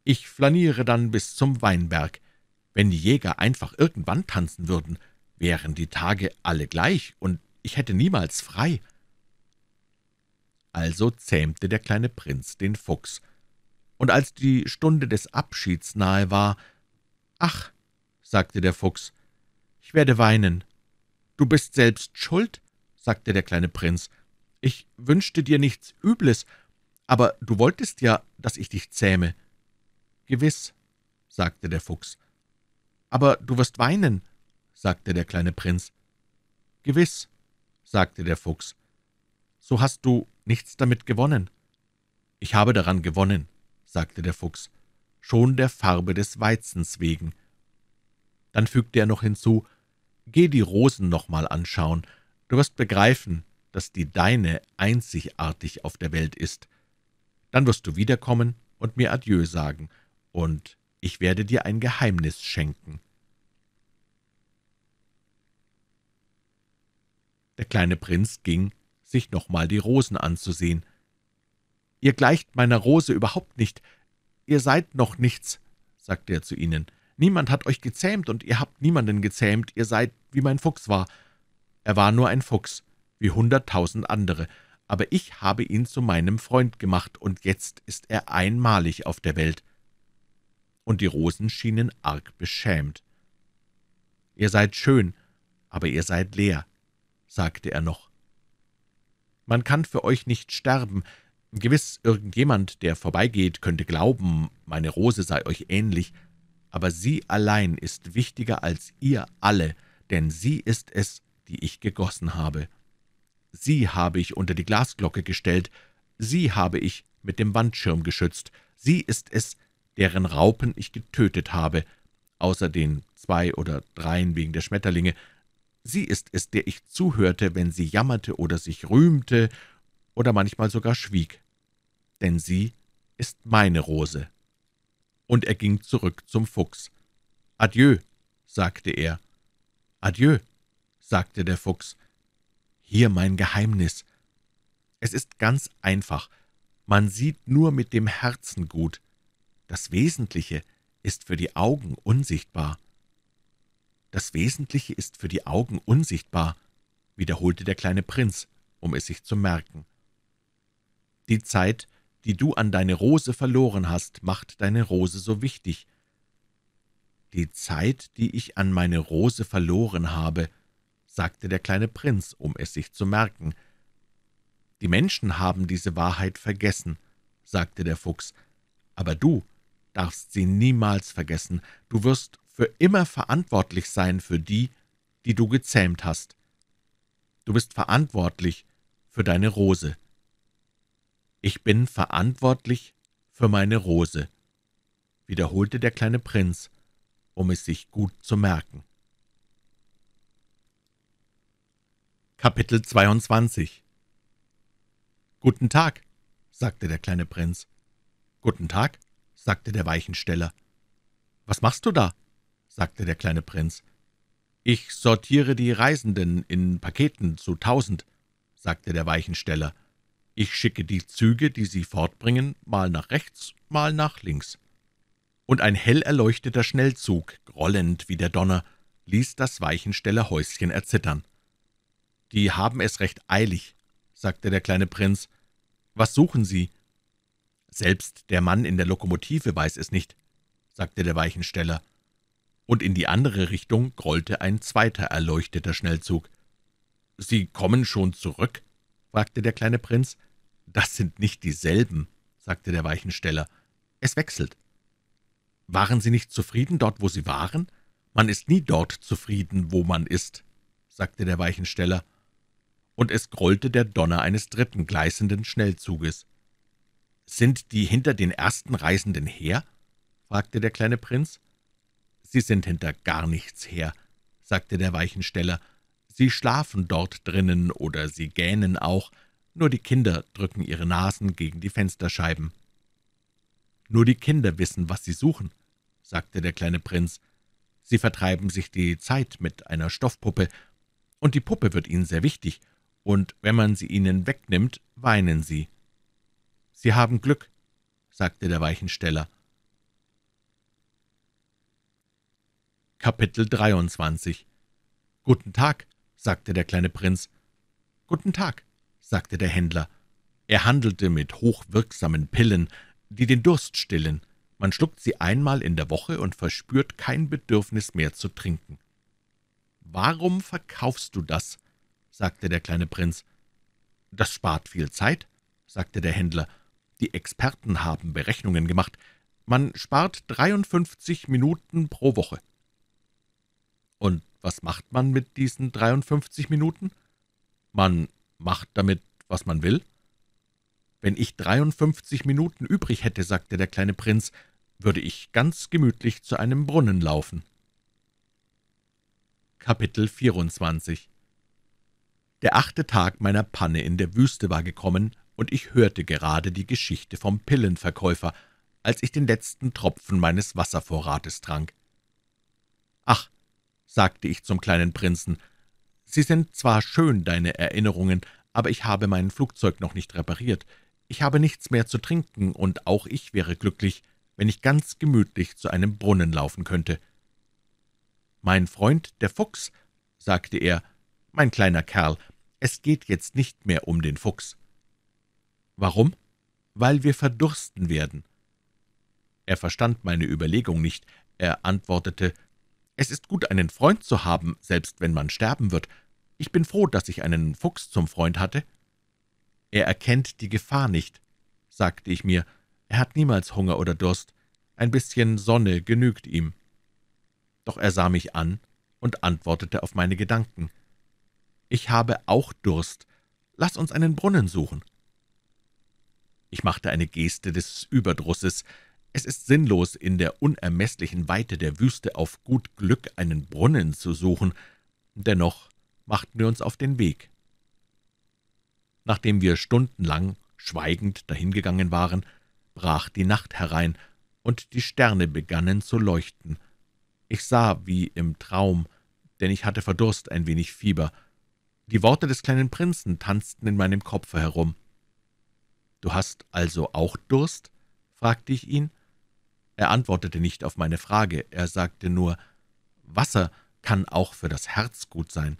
Ich flaniere dann bis zum Weinberg. Wenn die Jäger einfach irgendwann tanzen würden, wären die Tage alle gleich, und ich hätte niemals frei.« Also zähmte der kleine Prinz den Fuchs. Und als die Stunde des Abschieds nahe war, »Ach«, sagte der Fuchs, »ich werde weinen.« »Du bist selbst schuld«, sagte der kleine Prinz. »Ich wünschte dir nichts Übles, aber du wolltest ja, dass ich dich zähme.« »Gewiss«, sagte der Fuchs. »Aber du wirst weinen«, sagte der kleine Prinz. »Gewiss«, sagte der Fuchs. »So hast du nichts damit gewonnen.« »Ich habe daran gewonnen«, sagte der Fuchs, »schon der Farbe des Weizens wegen.« Dann fügte er noch hinzu, »Geh die Rosen noch mal anschauen. Du wirst begreifen, dass die deine einzigartig auf der Welt ist. Dann wirst du wiederkommen und mir Adieu sagen, und ich werde dir ein Geheimnis schenken.« Der kleine Prinz ging, sich nochmal die Rosen anzusehen. »Ihr gleicht meiner Rose überhaupt nicht. Ihr seid noch nichts«, sagte er zu ihnen. »Niemand hat euch gezähmt, und ihr habt niemanden gezähmt. Ihr seid, wie mein Fuchs war. Er war nur ein Fuchs, wie hunderttausend andere, aber ich habe ihn zu meinem Freund gemacht, und jetzt ist er einmalig auf der Welt.« Und die Rosen schienen arg beschämt. »Ihr seid schön, aber ihr seid leer«, sagte er noch. »Man kann für euch nicht sterben. Gewiss, irgendjemand, der vorbeigeht, könnte glauben, meine Rose sei euch ähnlich, aber sie allein ist wichtiger als ihr alle, denn sie ist es, die ich gegossen habe. Sie habe ich unter die Glasglocke gestellt, sie habe ich mit dem Wandschirm geschützt, sie ist es, deren Raupen ich getötet habe, außer den zwei oder dreien wegen der Schmetterlinge. Sie ist es, der ich zuhörte, wenn sie jammerte oder sich rühmte oder manchmal sogar schwieg. Denn sie ist meine Rose. Und er ging zurück zum Fuchs. »Adieu«, sagte er. »Adieu«, sagte der Fuchs. »Hier mein Geheimnis. Es ist ganz einfach. Man sieht nur mit dem Herzen gut. Das Wesentliche ist für die Augen unsichtbar.« »Das Wesentliche ist für die Augen unsichtbar«, wiederholte der kleine Prinz, um es sich zu merken. »Die Zeit, die du an deine Rose verloren hast, macht deine Rose so wichtig. Die Zeit, die ich an meine Rose verloren habe, sagte der kleine Prinz, um es sich zu merken. »Die Menschen haben diese Wahrheit vergessen«, sagte der Fuchs, »aber du darfst sie niemals vergessen. Du wirst für immer verantwortlich sein für die, die du gezähmt hast. Du bist verantwortlich für deine Rose. »Ich bin verantwortlich für meine Rose«, wiederholte der kleine Prinz, um es sich gut zu merken. Kapitel 22 »Guten Tag«, sagte der kleine Prinz. »Guten Tag«, sagte der Weichensteller. »Was machst du da?« sagte der kleine Prinz. »Ich sortiere die Reisenden in Paketen zu tausend«, sagte der Weichensteller. »Ich schicke die Züge, die sie fortbringen, mal nach rechts, mal nach links.« Und ein hell erleuchteter Schnellzug, grollend wie der Donner, ließ das Weichenstellerhäuschen erzittern. »Die haben es recht eilig«, sagte der kleine Prinz. »Was suchen Sie?« »Selbst der Mann in der Lokomotive weiß es nicht«, sagte der Weichensteller und in die andere Richtung grollte ein zweiter erleuchteter Schnellzug. »Sie kommen schon zurück?« fragte der kleine Prinz. »Das sind nicht dieselben«, sagte der Weichensteller. »Es wechselt.« »Waren Sie nicht zufrieden dort, wo Sie waren? Man ist nie dort zufrieden, wo man ist«, sagte der Weichensteller. Und es grollte der Donner eines dritten gleißenden Schnellzuges. »Sind die hinter den ersten Reisenden her?« fragte der kleine Prinz. »Sie sind hinter gar nichts her«, sagte der Weichensteller. »Sie schlafen dort drinnen oder sie gähnen auch, nur die Kinder drücken ihre Nasen gegen die Fensterscheiben.« »Nur die Kinder wissen, was sie suchen«, sagte der kleine Prinz. »Sie vertreiben sich die Zeit mit einer Stoffpuppe, und die Puppe wird ihnen sehr wichtig, und wenn man sie ihnen wegnimmt, weinen sie.« »Sie haben Glück«, sagte der Weichensteller. Kapitel 23 »Guten Tag«, sagte der kleine Prinz. »Guten Tag«, sagte der Händler. Er handelte mit hochwirksamen Pillen, die den Durst stillen. Man schluckt sie einmal in der Woche und verspürt kein Bedürfnis mehr zu trinken. »Warum verkaufst du das?« sagte der kleine Prinz. »Das spart viel Zeit«, sagte der Händler. »Die Experten haben Berechnungen gemacht. Man spart 53 Minuten pro Woche.« und was macht man mit diesen 53 Minuten? Man macht damit, was man will. Wenn ich 53 Minuten übrig hätte, sagte der kleine Prinz, würde ich ganz gemütlich zu einem Brunnen laufen. Kapitel 24 Der achte Tag meiner Panne in der Wüste war gekommen, und ich hörte gerade die Geschichte vom Pillenverkäufer, als ich den letzten Tropfen meines Wasservorrates trank. »Ach«, sagte ich zum kleinen Prinzen, »Sie sind zwar schön, deine Erinnerungen, aber ich habe mein Flugzeug noch nicht repariert. Ich habe nichts mehr zu trinken, und auch ich wäre glücklich, wenn ich ganz gemütlich zu einem Brunnen laufen könnte.« »Mein Freund, der Fuchs«, sagte er, »mein kleiner Kerl, es geht jetzt nicht mehr um den Fuchs.« »Warum?« »Weil wir verdursten werden.« Er verstand meine Überlegung nicht. Er antwortete, »Es ist gut, einen Freund zu haben, selbst wenn man sterben wird. Ich bin froh, dass ich einen Fuchs zum Freund hatte.« »Er erkennt die Gefahr nicht«, sagte ich mir. »Er hat niemals Hunger oder Durst. Ein bisschen Sonne genügt ihm.« Doch er sah mich an und antwortete auf meine Gedanken. »Ich habe auch Durst. Lass uns einen Brunnen suchen.« Ich machte eine Geste des Überdrusses. Es ist sinnlos, in der unermesslichen Weite der Wüste auf gut Glück einen Brunnen zu suchen. Dennoch machten wir uns auf den Weg. Nachdem wir stundenlang schweigend dahingegangen waren, brach die Nacht herein, und die Sterne begannen zu leuchten. Ich sah wie im Traum, denn ich hatte Verdurst ein wenig Fieber. Die Worte des kleinen Prinzen tanzten in meinem Kopfe herum. »Du hast also auch Durst?« fragte ich ihn. Er antwortete nicht auf meine Frage, er sagte nur, »Wasser kann auch für das Herz gut sein.«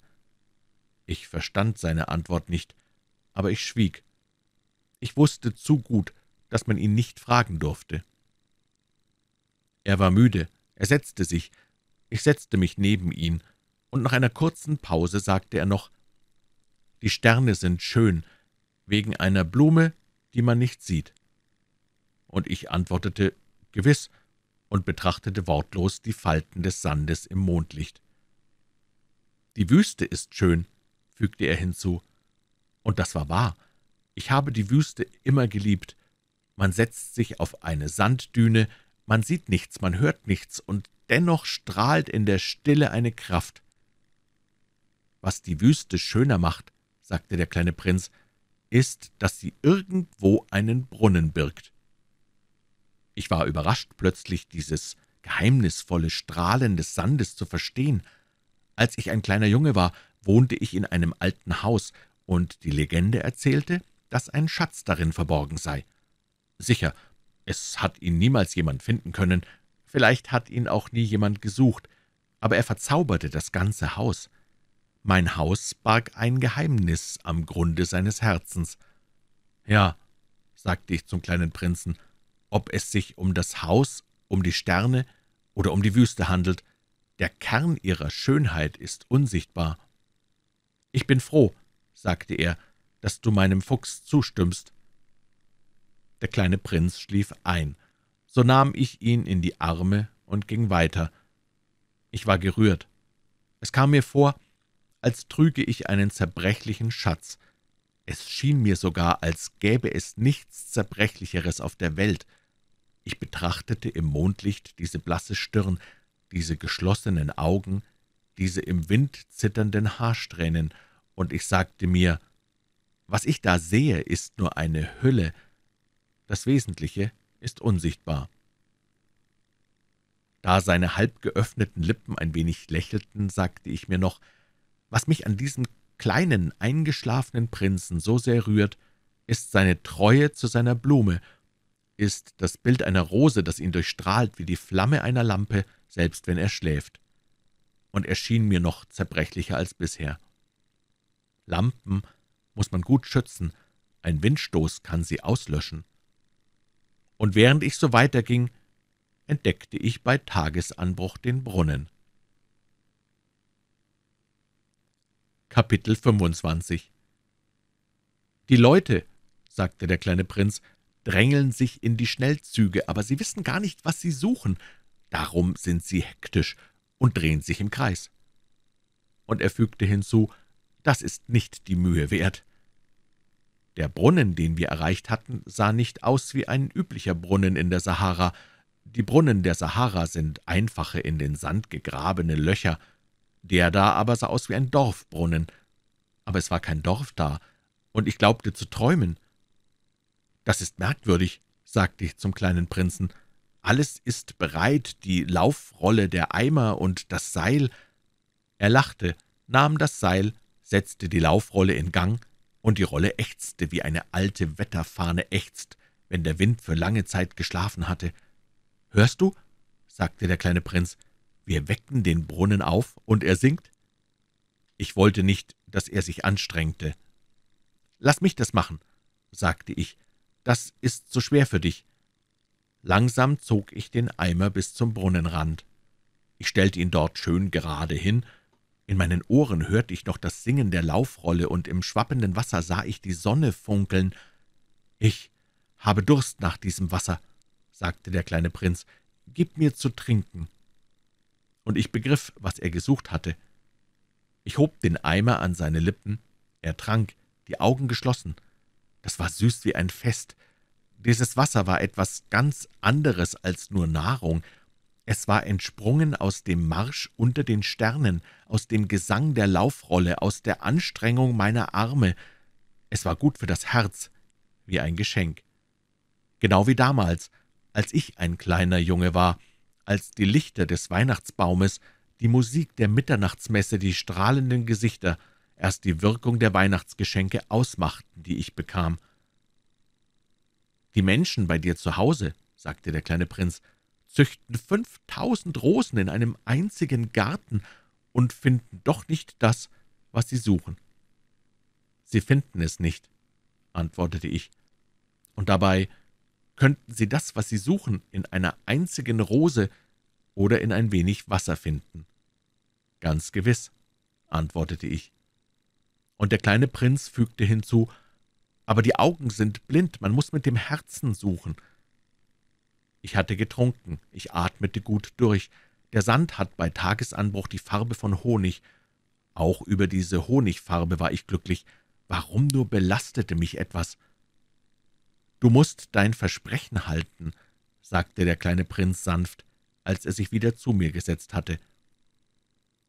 Ich verstand seine Antwort nicht, aber ich schwieg. Ich wusste zu gut, dass man ihn nicht fragen durfte. Er war müde, er setzte sich, ich setzte mich neben ihn, und nach einer kurzen Pause sagte er noch, »Die Sterne sind schön, wegen einer Blume, die man nicht sieht.« Und ich antwortete, »Gewiss«, und betrachtete wortlos die Falten des Sandes im Mondlicht. »Die Wüste ist schön«, fügte er hinzu. Und das war wahr. Ich habe die Wüste immer geliebt. Man setzt sich auf eine Sanddüne, man sieht nichts, man hört nichts, und dennoch strahlt in der Stille eine Kraft. Was die Wüste schöner macht, sagte der kleine Prinz, ist, dass sie irgendwo einen Brunnen birgt. Ich war überrascht, plötzlich dieses geheimnisvolle Strahlen des Sandes zu verstehen. Als ich ein kleiner Junge war, wohnte ich in einem alten Haus, und die Legende erzählte, dass ein Schatz darin verborgen sei. Sicher, es hat ihn niemals jemand finden können, vielleicht hat ihn auch nie jemand gesucht, aber er verzauberte das ganze Haus. Mein Haus barg ein Geheimnis am Grunde seines Herzens. »Ja«, sagte ich zum kleinen Prinzen, »ob es sich um das Haus, um die Sterne oder um die Wüste handelt, der Kern ihrer Schönheit ist unsichtbar.« »Ich bin froh«, sagte er, »dass du meinem Fuchs zustimmst.« Der kleine Prinz schlief ein. So nahm ich ihn in die Arme und ging weiter. Ich war gerührt. Es kam mir vor, als trüge ich einen zerbrechlichen Schatz. Es schien mir sogar, als gäbe es nichts Zerbrechlicheres auf der Welt. Ich betrachtete im Mondlicht diese blasse Stirn, diese geschlossenen Augen, diese im Wind zitternden Haarsträhnen, und ich sagte mir, was ich da sehe, ist nur eine Hülle, das Wesentliche ist unsichtbar. Da seine halb geöffneten Lippen ein wenig lächelten, sagte ich mir noch, was mich an diesem kleinen, eingeschlafenen Prinzen so sehr rührt, ist seine Treue zu seiner Blume, ist das Bild einer Rose, das ihn durchstrahlt wie die Flamme einer Lampe, selbst wenn er schläft. Und er schien mir noch zerbrechlicher als bisher. Lampen muss man gut schützen, ein Windstoß kann sie auslöschen. Und während ich so weiterging, entdeckte ich bei Tagesanbruch den Brunnen. Kapitel 25 »Die Leute«, sagte der kleine Prinz, »drängeln sich in die Schnellzüge, aber sie wissen gar nicht, was sie suchen. Darum sind sie hektisch und drehen sich im Kreis.« Und er fügte hinzu, »Das ist nicht die Mühe wert.« Der Brunnen, den wir erreicht hatten, sah nicht aus wie ein üblicher Brunnen in der Sahara. Die Brunnen der Sahara sind einfache, in den Sand gegrabene Löcher, der da aber sah aus wie ein Dorfbrunnen. Aber es war kein Dorf da, und ich glaubte zu träumen. »Das ist merkwürdig«, sagte ich zum kleinen Prinzen. »Alles ist bereit, die Laufrolle, der Eimer und das Seil.« Er lachte, nahm das Seil, setzte die Laufrolle in Gang, und die Rolle ächzte, wie eine alte Wetterfahne ächzt, wenn der Wind für lange Zeit geschlafen hatte. »Hörst du?« sagte der kleine Prinz. »Wir wecken den Brunnen auf, und er singt.« Ich wollte nicht, dass er sich anstrengte. »Lass mich das machen«, sagte ich. »Das ist zu schwer für dich.« Langsam zog ich den Eimer bis zum Brunnenrand. Ich stellte ihn dort schön gerade hin. In meinen Ohren hörte ich noch das Singen der Laufrolle, und im schwappenden Wasser sah ich die Sonne funkeln. »Ich habe Durst nach diesem Wasser«, sagte der kleine Prinz. »Gib mir zu trinken.« Und ich begriff, was er gesucht hatte. Ich hob den Eimer an seine Lippen. Er trank, die Augen geschlossen. Das war süß wie ein Fest. Dieses Wasser war etwas ganz anderes als nur Nahrung, es war entsprungen aus dem Marsch unter den Sternen, aus dem Gesang der Laufrolle, aus der Anstrengung meiner Arme. Es war gut für das Herz, wie ein Geschenk. Genau wie damals, als ich ein kleiner Junge war, als die Lichter des Weihnachtsbaumes, die Musik der Mitternachtsmesse, die strahlenden Gesichter erst die Wirkung der Weihnachtsgeschenke ausmachten, die ich bekam. »Die Menschen bei dir zu Hause«, sagte der kleine Prinz, züchten fünftausend Rosen in einem einzigen Garten und finden doch nicht das, was sie suchen. »Sie finden es nicht«, antwortete ich, »und dabei könnten Sie das, was Sie suchen, in einer einzigen Rose oder in ein wenig Wasser finden.« »Ganz gewiss«, antwortete ich. Und der kleine Prinz fügte hinzu, »Aber die Augen sind blind, man muss mit dem Herzen suchen.« ich hatte getrunken, ich atmete gut durch. Der Sand hat bei Tagesanbruch die Farbe von Honig. Auch über diese Honigfarbe war ich glücklich. Warum nur belastete mich etwas? »Du musst dein Versprechen halten«, sagte der kleine Prinz sanft, als er sich wieder zu mir gesetzt hatte.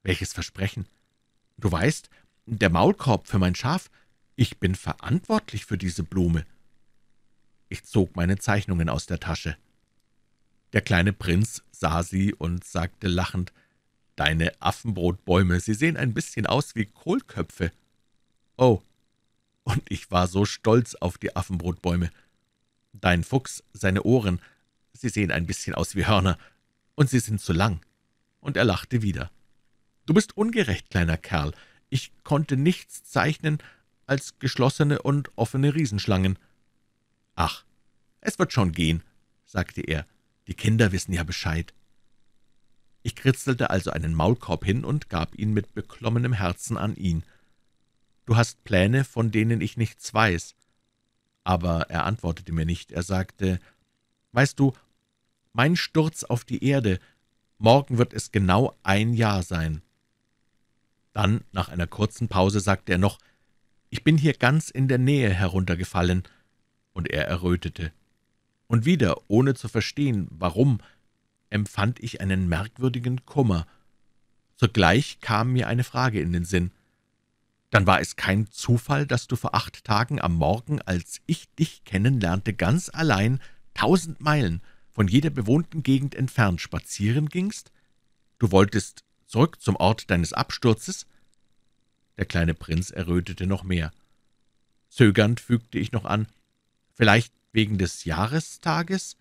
»Welches Versprechen? Du weißt, der Maulkorb für mein Schaf, ich bin verantwortlich für diese Blume.« Ich zog meine Zeichnungen aus der Tasche. Der kleine Prinz sah sie und sagte lachend, »Deine Affenbrotbäume, sie sehen ein bisschen aus wie Kohlköpfe.« »Oh!« Und ich war so stolz auf die Affenbrotbäume. »Dein Fuchs, seine Ohren, sie sehen ein bisschen aus wie Hörner, und sie sind zu lang.« Und er lachte wieder. »Du bist ungerecht, kleiner Kerl. Ich konnte nichts zeichnen als geschlossene und offene Riesenschlangen.« »Ach, es wird schon gehen«, sagte er. Die Kinder wissen ja Bescheid.« Ich kritzelte also einen Maulkorb hin und gab ihn mit beklommenem Herzen an ihn. »Du hast Pläne, von denen ich nichts weiß.« Aber er antwortete mir nicht. Er sagte, »Weißt du, mein Sturz auf die Erde, morgen wird es genau ein Jahr sein.« Dann, nach einer kurzen Pause, sagte er noch, »Ich bin hier ganz in der Nähe heruntergefallen.« Und er errötete. Und wieder, ohne zu verstehen, warum, empfand ich einen merkwürdigen Kummer. Zugleich kam mir eine Frage in den Sinn. »Dann war es kein Zufall, dass du vor acht Tagen am Morgen, als ich dich kennenlernte, ganz allein tausend Meilen von jeder bewohnten Gegend entfernt spazieren gingst? Du wolltest zurück zum Ort deines Absturzes?« Der kleine Prinz errötete noch mehr. Zögernd fügte ich noch an, »Vielleicht wegen des Jahrestages?«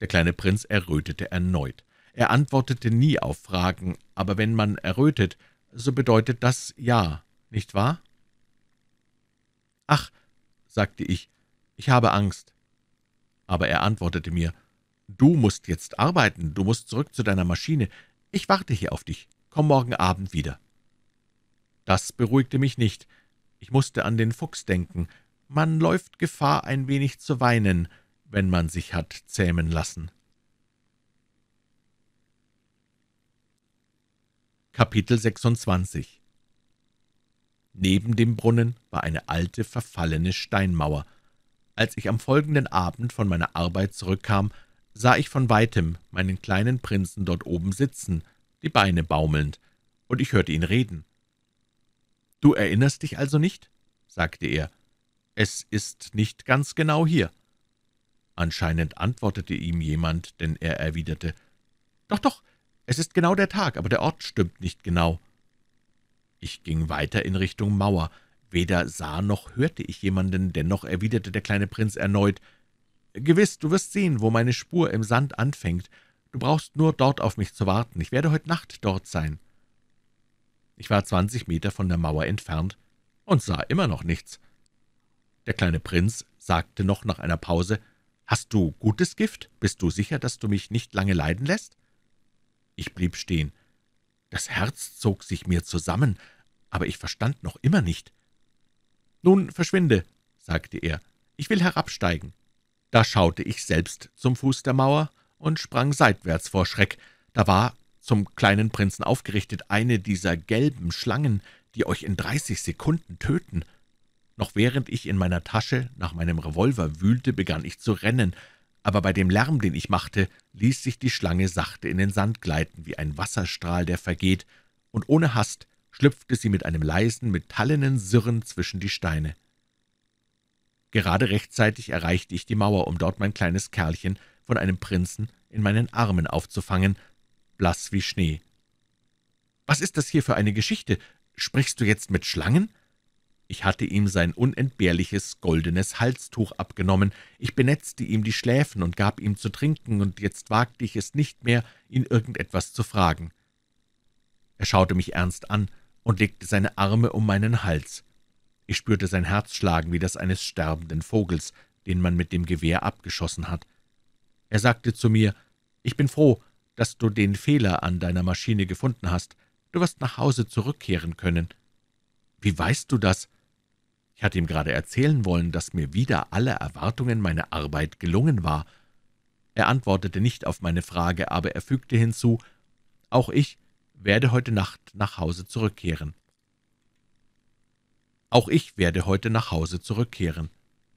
Der kleine Prinz errötete erneut. Er antwortete nie auf Fragen, aber wenn man errötet, so bedeutet das Ja, nicht wahr? »Ach«, sagte ich, »ich habe Angst.« Aber er antwortete mir, »Du musst jetzt arbeiten, du musst zurück zu deiner Maschine. Ich warte hier auf dich. Komm morgen Abend wieder.« Das beruhigte mich nicht. Ich musste an den Fuchs denken. Man läuft Gefahr, ein wenig zu weinen, wenn man sich hat zähmen lassen. Kapitel 26 Neben dem Brunnen war eine alte, verfallene Steinmauer. Als ich am folgenden Abend von meiner Arbeit zurückkam, sah ich von weitem meinen kleinen Prinzen dort oben sitzen, die Beine baumelnd, und ich hörte ihn reden. »Du erinnerst dich also nicht?« sagte er. »Es ist nicht ganz genau hier.« Anscheinend antwortete ihm jemand, denn er erwiderte, »Doch, doch, es ist genau der Tag, aber der Ort stimmt nicht genau.« Ich ging weiter in Richtung Mauer. Weder sah noch hörte ich jemanden, dennoch erwiderte der kleine Prinz erneut, »Gewiss, du wirst sehen, wo meine Spur im Sand anfängt. Du brauchst nur dort auf mich zu warten. Ich werde heute Nacht dort sein.« Ich war zwanzig Meter von der Mauer entfernt und sah immer noch nichts. Der kleine Prinz sagte noch nach einer Pause, »Hast du gutes Gift? Bist du sicher, dass du mich nicht lange leiden lässt?« Ich blieb stehen. Das Herz zog sich mir zusammen, aber ich verstand noch immer nicht. »Nun verschwinde«, sagte er, »ich will herabsteigen.« Da schaute ich selbst zum Fuß der Mauer und sprang seitwärts vor Schreck. Da war, zum kleinen Prinzen aufgerichtet, eine dieser gelben Schlangen, die euch in dreißig Sekunden töten. Noch während ich in meiner Tasche nach meinem Revolver wühlte, begann ich zu rennen, aber bei dem Lärm, den ich machte, ließ sich die Schlange sachte in den Sand gleiten, wie ein Wasserstrahl, der vergeht, und ohne Hast schlüpfte sie mit einem leisen, metallenen Sirren zwischen die Steine. Gerade rechtzeitig erreichte ich die Mauer, um dort mein kleines Kerlchen von einem Prinzen in meinen Armen aufzufangen, blass wie Schnee. »Was ist das hier für eine Geschichte? Sprichst du jetzt mit Schlangen?« ich hatte ihm sein unentbehrliches goldenes Halstuch abgenommen, ich benetzte ihm die Schläfen und gab ihm zu trinken, und jetzt wagte ich es nicht mehr, ihn irgendetwas zu fragen. Er schaute mich ernst an und legte seine Arme um meinen Hals. Ich spürte sein Herz schlagen wie das eines sterbenden Vogels, den man mit dem Gewehr abgeschossen hat. Er sagte zu mir, »Ich bin froh, dass du den Fehler an deiner Maschine gefunden hast. Du wirst nach Hause zurückkehren können.« »Wie weißt du das?« ich hatte ihm gerade erzählen wollen, dass mir wieder alle Erwartungen meine Arbeit gelungen war. Er antwortete nicht auf meine Frage, aber er fügte hinzu, »Auch ich werde heute Nacht nach Hause zurückkehren.« »Auch ich werde heute nach Hause zurückkehren.«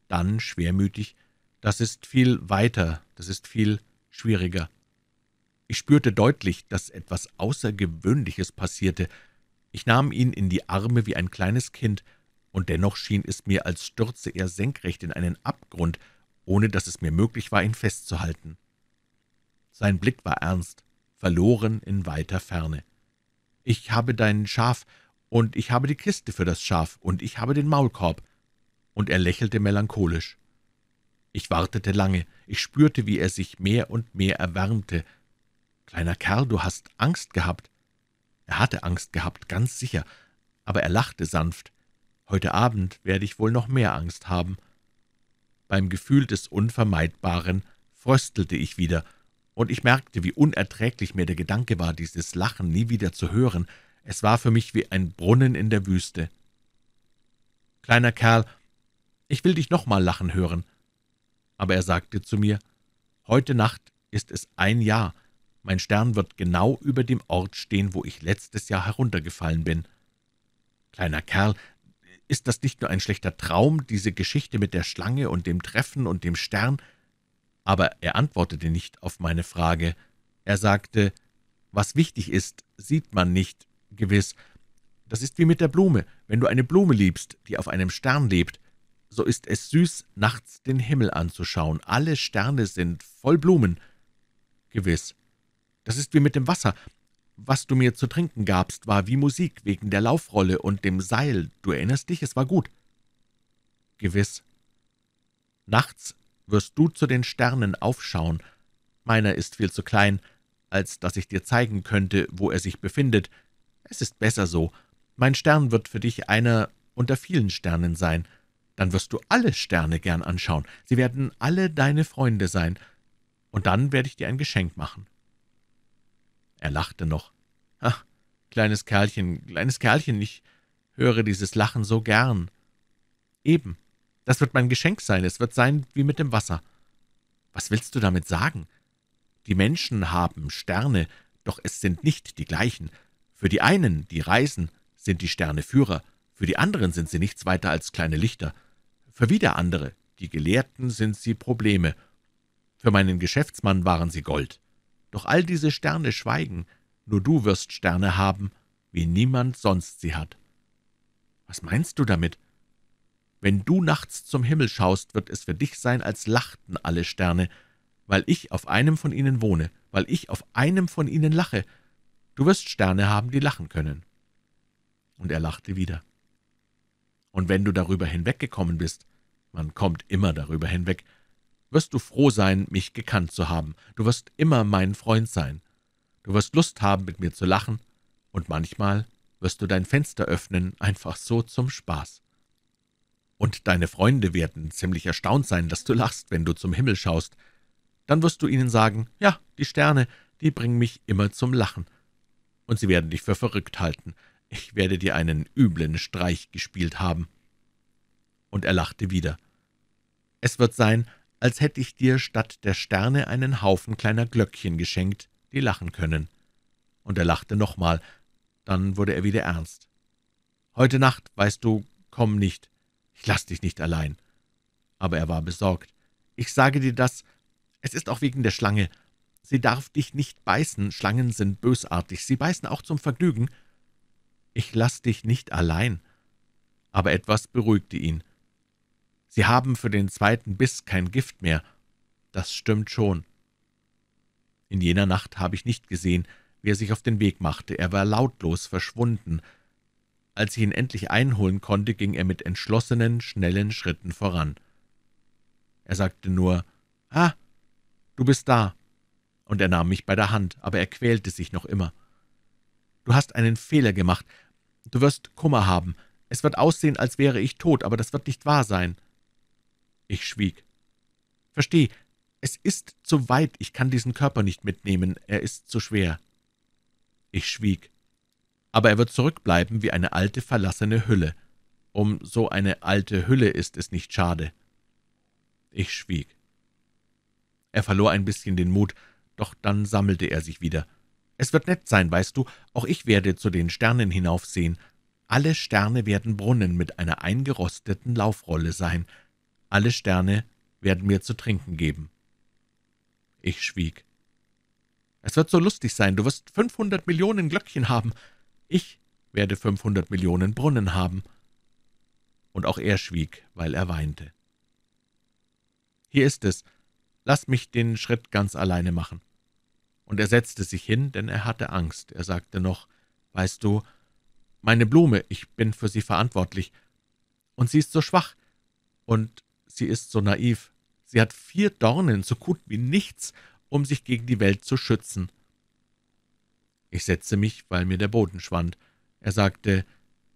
Dann schwermütig, »Das ist viel weiter, das ist viel schwieriger.« Ich spürte deutlich, dass etwas Außergewöhnliches passierte. Ich nahm ihn in die Arme wie ein kleines Kind, und dennoch schien es mir, als stürze er senkrecht in einen Abgrund, ohne dass es mir möglich war, ihn festzuhalten. Sein Blick war ernst, verloren in weiter Ferne. »Ich habe dein Schaf, und ich habe die Kiste für das Schaf, und ich habe den Maulkorb.« Und er lächelte melancholisch. Ich wartete lange, ich spürte, wie er sich mehr und mehr erwärmte. »Kleiner Kerl, du hast Angst gehabt.« Er hatte Angst gehabt, ganz sicher, aber er lachte sanft. Heute Abend werde ich wohl noch mehr Angst haben. Beim Gefühl des Unvermeidbaren fröstelte ich wieder, und ich merkte, wie unerträglich mir der Gedanke war, dieses Lachen nie wieder zu hören. Es war für mich wie ein Brunnen in der Wüste. »Kleiner Kerl, ich will dich noch mal lachen hören.« Aber er sagte zu mir, »Heute Nacht ist es ein Jahr. Mein Stern wird genau über dem Ort stehen, wo ich letztes Jahr heruntergefallen bin.« »Kleiner Kerl, ist das nicht nur ein schlechter Traum, diese Geschichte mit der Schlange und dem Treffen und dem Stern?« Aber er antwortete nicht auf meine Frage. Er sagte, »Was wichtig ist, sieht man nicht, gewiss. Das ist wie mit der Blume. Wenn du eine Blume liebst, die auf einem Stern lebt, so ist es süß, nachts den Himmel anzuschauen. Alle Sterne sind voll Blumen. Gewiss. Das ist wie mit dem Wasser. Was du mir zu trinken gabst, war wie Musik wegen der Laufrolle und dem Seil. Du erinnerst dich, es war gut.« »Gewiss.« »Nachts wirst du zu den Sternen aufschauen. Meiner ist viel zu klein, als dass ich dir zeigen könnte, wo er sich befindet. Es ist besser so. Mein Stern wird für dich einer unter vielen Sternen sein. Dann wirst du alle Sterne gern anschauen. Sie werden alle deine Freunde sein. Und dann werde ich dir ein Geschenk machen.« er lachte noch. »Ach, kleines Kerlchen, kleines Kerlchen, ich höre dieses Lachen so gern.« »Eben, das wird mein Geschenk sein, es wird sein wie mit dem Wasser.« »Was willst du damit sagen?« »Die Menschen haben Sterne, doch es sind nicht die gleichen. Für die einen, die reisen, sind die Sterne Führer, für die anderen sind sie nichts weiter als kleine Lichter. Für wieder andere, die Gelehrten, sind sie Probleme. Für meinen Geschäftsmann waren sie Gold. Doch all diese Sterne schweigen, nur du wirst Sterne haben, wie niemand sonst sie hat.« »Was meinst du damit?« »Wenn du nachts zum Himmel schaust, wird es für dich sein, als lachten alle Sterne, weil ich auf einem von ihnen wohne, weil ich auf einem von ihnen lache. Du wirst Sterne haben, die lachen können.« Und er lachte wieder. Und wenn du darüber hinweggekommen bist, man kommt immer darüber hinweg, wirst du froh sein, mich gekannt zu haben. Du wirst immer mein Freund sein. Du wirst Lust haben, mit mir zu lachen, und manchmal wirst du dein Fenster öffnen, einfach so zum Spaß. Und deine Freunde werden ziemlich erstaunt sein, dass du lachst, wenn du zum Himmel schaust. Dann wirst du ihnen sagen, ja, die Sterne, die bringen mich immer zum Lachen. Und sie werden dich für verrückt halten. Ich werde dir einen üblen Streich gespielt haben. Und er lachte wieder. Es wird sein, als hätte ich dir statt der Sterne einen Haufen kleiner Glöckchen geschenkt, die lachen können. Und er lachte nochmal, dann wurde er wieder ernst. »Heute Nacht, weißt du, komm nicht. Ich lass dich nicht allein.« Aber er war besorgt. »Ich sage dir das, es ist auch wegen der Schlange. Sie darf dich nicht beißen, Schlangen sind bösartig, sie beißen auch zum Vergnügen.« »Ich lass dich nicht allein.« Aber etwas beruhigte ihn. »Sie haben für den zweiten Biss kein Gift mehr. Das stimmt schon.« In jener Nacht habe ich nicht gesehen, wie er sich auf den Weg machte. Er war lautlos verschwunden. Als ich ihn endlich einholen konnte, ging er mit entschlossenen, schnellen Schritten voran. Er sagte nur, »Ah, du bist da!« Und er nahm mich bei der Hand, aber er quälte sich noch immer. »Du hast einen Fehler gemacht. Du wirst Kummer haben. Es wird aussehen, als wäre ich tot, aber das wird nicht wahr sein.« Ich schwieg. »Versteh, es ist zu weit, ich kann diesen Körper nicht mitnehmen, er ist zu schwer.« Ich schwieg aber er wird zurückbleiben wie eine alte, verlassene Hülle. Um so eine alte Hülle ist es nicht schade.« Ich schwieg. Er verlor ein bisschen den Mut, doch dann sammelte er sich wieder. »Es wird nett sein, weißt du, auch ich werde zu den Sternen hinaufsehen. Alle Sterne werden Brunnen mit einer eingerosteten Laufrolle sein. Alle Sterne werden mir zu trinken geben.« Ich schwieg. »Es wird so lustig sein, du wirst fünfhundert Millionen Glöckchen haben. Ich werde fünfhundert Millionen Brunnen haben.« Und auch er schwieg, weil er weinte. »Hier ist es. Lass mich den Schritt ganz alleine machen.« Und er setzte sich hin, denn er hatte Angst. Er sagte noch, »Weißt du, meine Blume, ich bin für sie verantwortlich. Und sie ist so schwach. Und sie ist so naiv. Sie hat vier Dornen, so gut wie nichts, um sich gegen die Welt zu schützen. Ich setzte mich, weil mir der Boden schwand. Er sagte,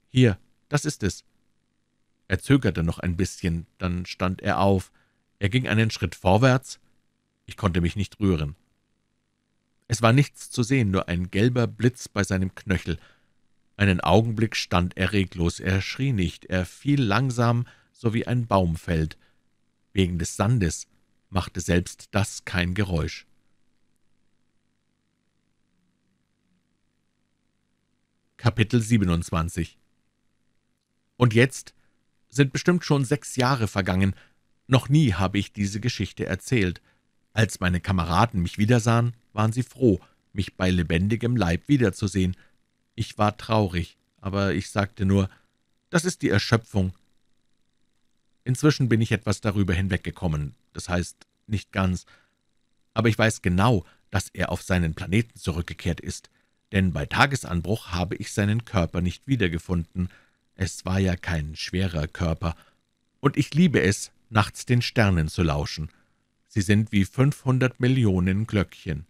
»Hier, das ist es.« Er zögerte noch ein bisschen, dann stand er auf. Er ging einen Schritt vorwärts. Ich konnte mich nicht rühren. Es war nichts zu sehen, nur ein gelber Blitz bei seinem Knöchel. Einen Augenblick stand er reglos, er schrie nicht, er fiel langsam, so wie ein Baum fällt. Wegen des Sandes machte selbst das kein Geräusch. Kapitel 27 Und jetzt sind bestimmt schon sechs Jahre vergangen. Noch nie habe ich diese Geschichte erzählt. Als meine Kameraden mich wiedersahen, waren sie froh, mich bei lebendigem Leib wiederzusehen. Ich war traurig, aber ich sagte nur, das ist die Erschöpfung. Inzwischen bin ich etwas darüber hinweggekommen, das heißt nicht ganz, aber ich weiß genau, dass er auf seinen Planeten zurückgekehrt ist denn bei Tagesanbruch habe ich seinen Körper nicht wiedergefunden. Es war ja kein schwerer Körper. Und ich liebe es, nachts den Sternen zu lauschen. Sie sind wie fünfhundert Millionen Glöckchen.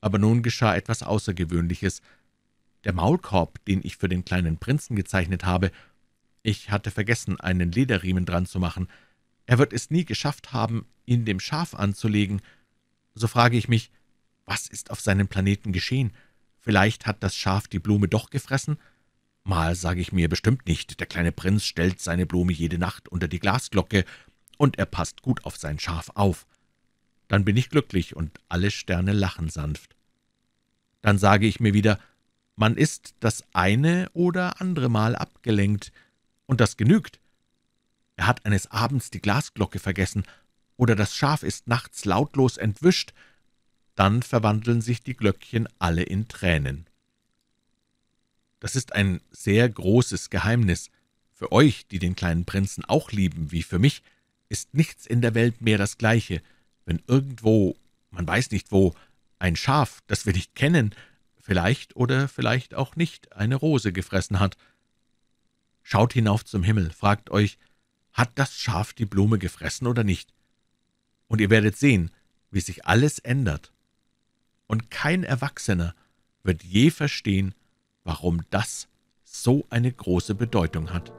Aber nun geschah etwas Außergewöhnliches. Der Maulkorb, den ich für den kleinen Prinzen gezeichnet habe, ich hatte vergessen, einen Lederriemen dran zu machen. Er wird es nie geschafft haben, ihn dem Schaf anzulegen. So frage ich mich, was ist auf seinem Planeten geschehen? Vielleicht hat das Schaf die Blume doch gefressen? Mal sage ich mir bestimmt nicht, der kleine Prinz stellt seine Blume jede Nacht unter die Glasglocke, und er passt gut auf sein Schaf auf. Dann bin ich glücklich, und alle Sterne lachen sanft. Dann sage ich mir wieder, man ist das eine oder andere Mal abgelenkt, und das genügt. Er hat eines Abends die Glasglocke vergessen, oder das Schaf ist nachts lautlos entwischt, dann verwandeln sich die Glöckchen alle in Tränen. Das ist ein sehr großes Geheimnis. Für euch, die den kleinen Prinzen auch lieben, wie für mich, ist nichts in der Welt mehr das Gleiche. Wenn irgendwo, man weiß nicht wo, ein Schaf, das wir nicht kennen, vielleicht oder vielleicht auch nicht eine Rose gefressen hat. Schaut hinauf zum Himmel, fragt euch, hat das Schaf die Blume gefressen oder nicht? Und ihr werdet sehen, wie sich alles ändert. Und kein Erwachsener wird je verstehen, warum das so eine große Bedeutung hat.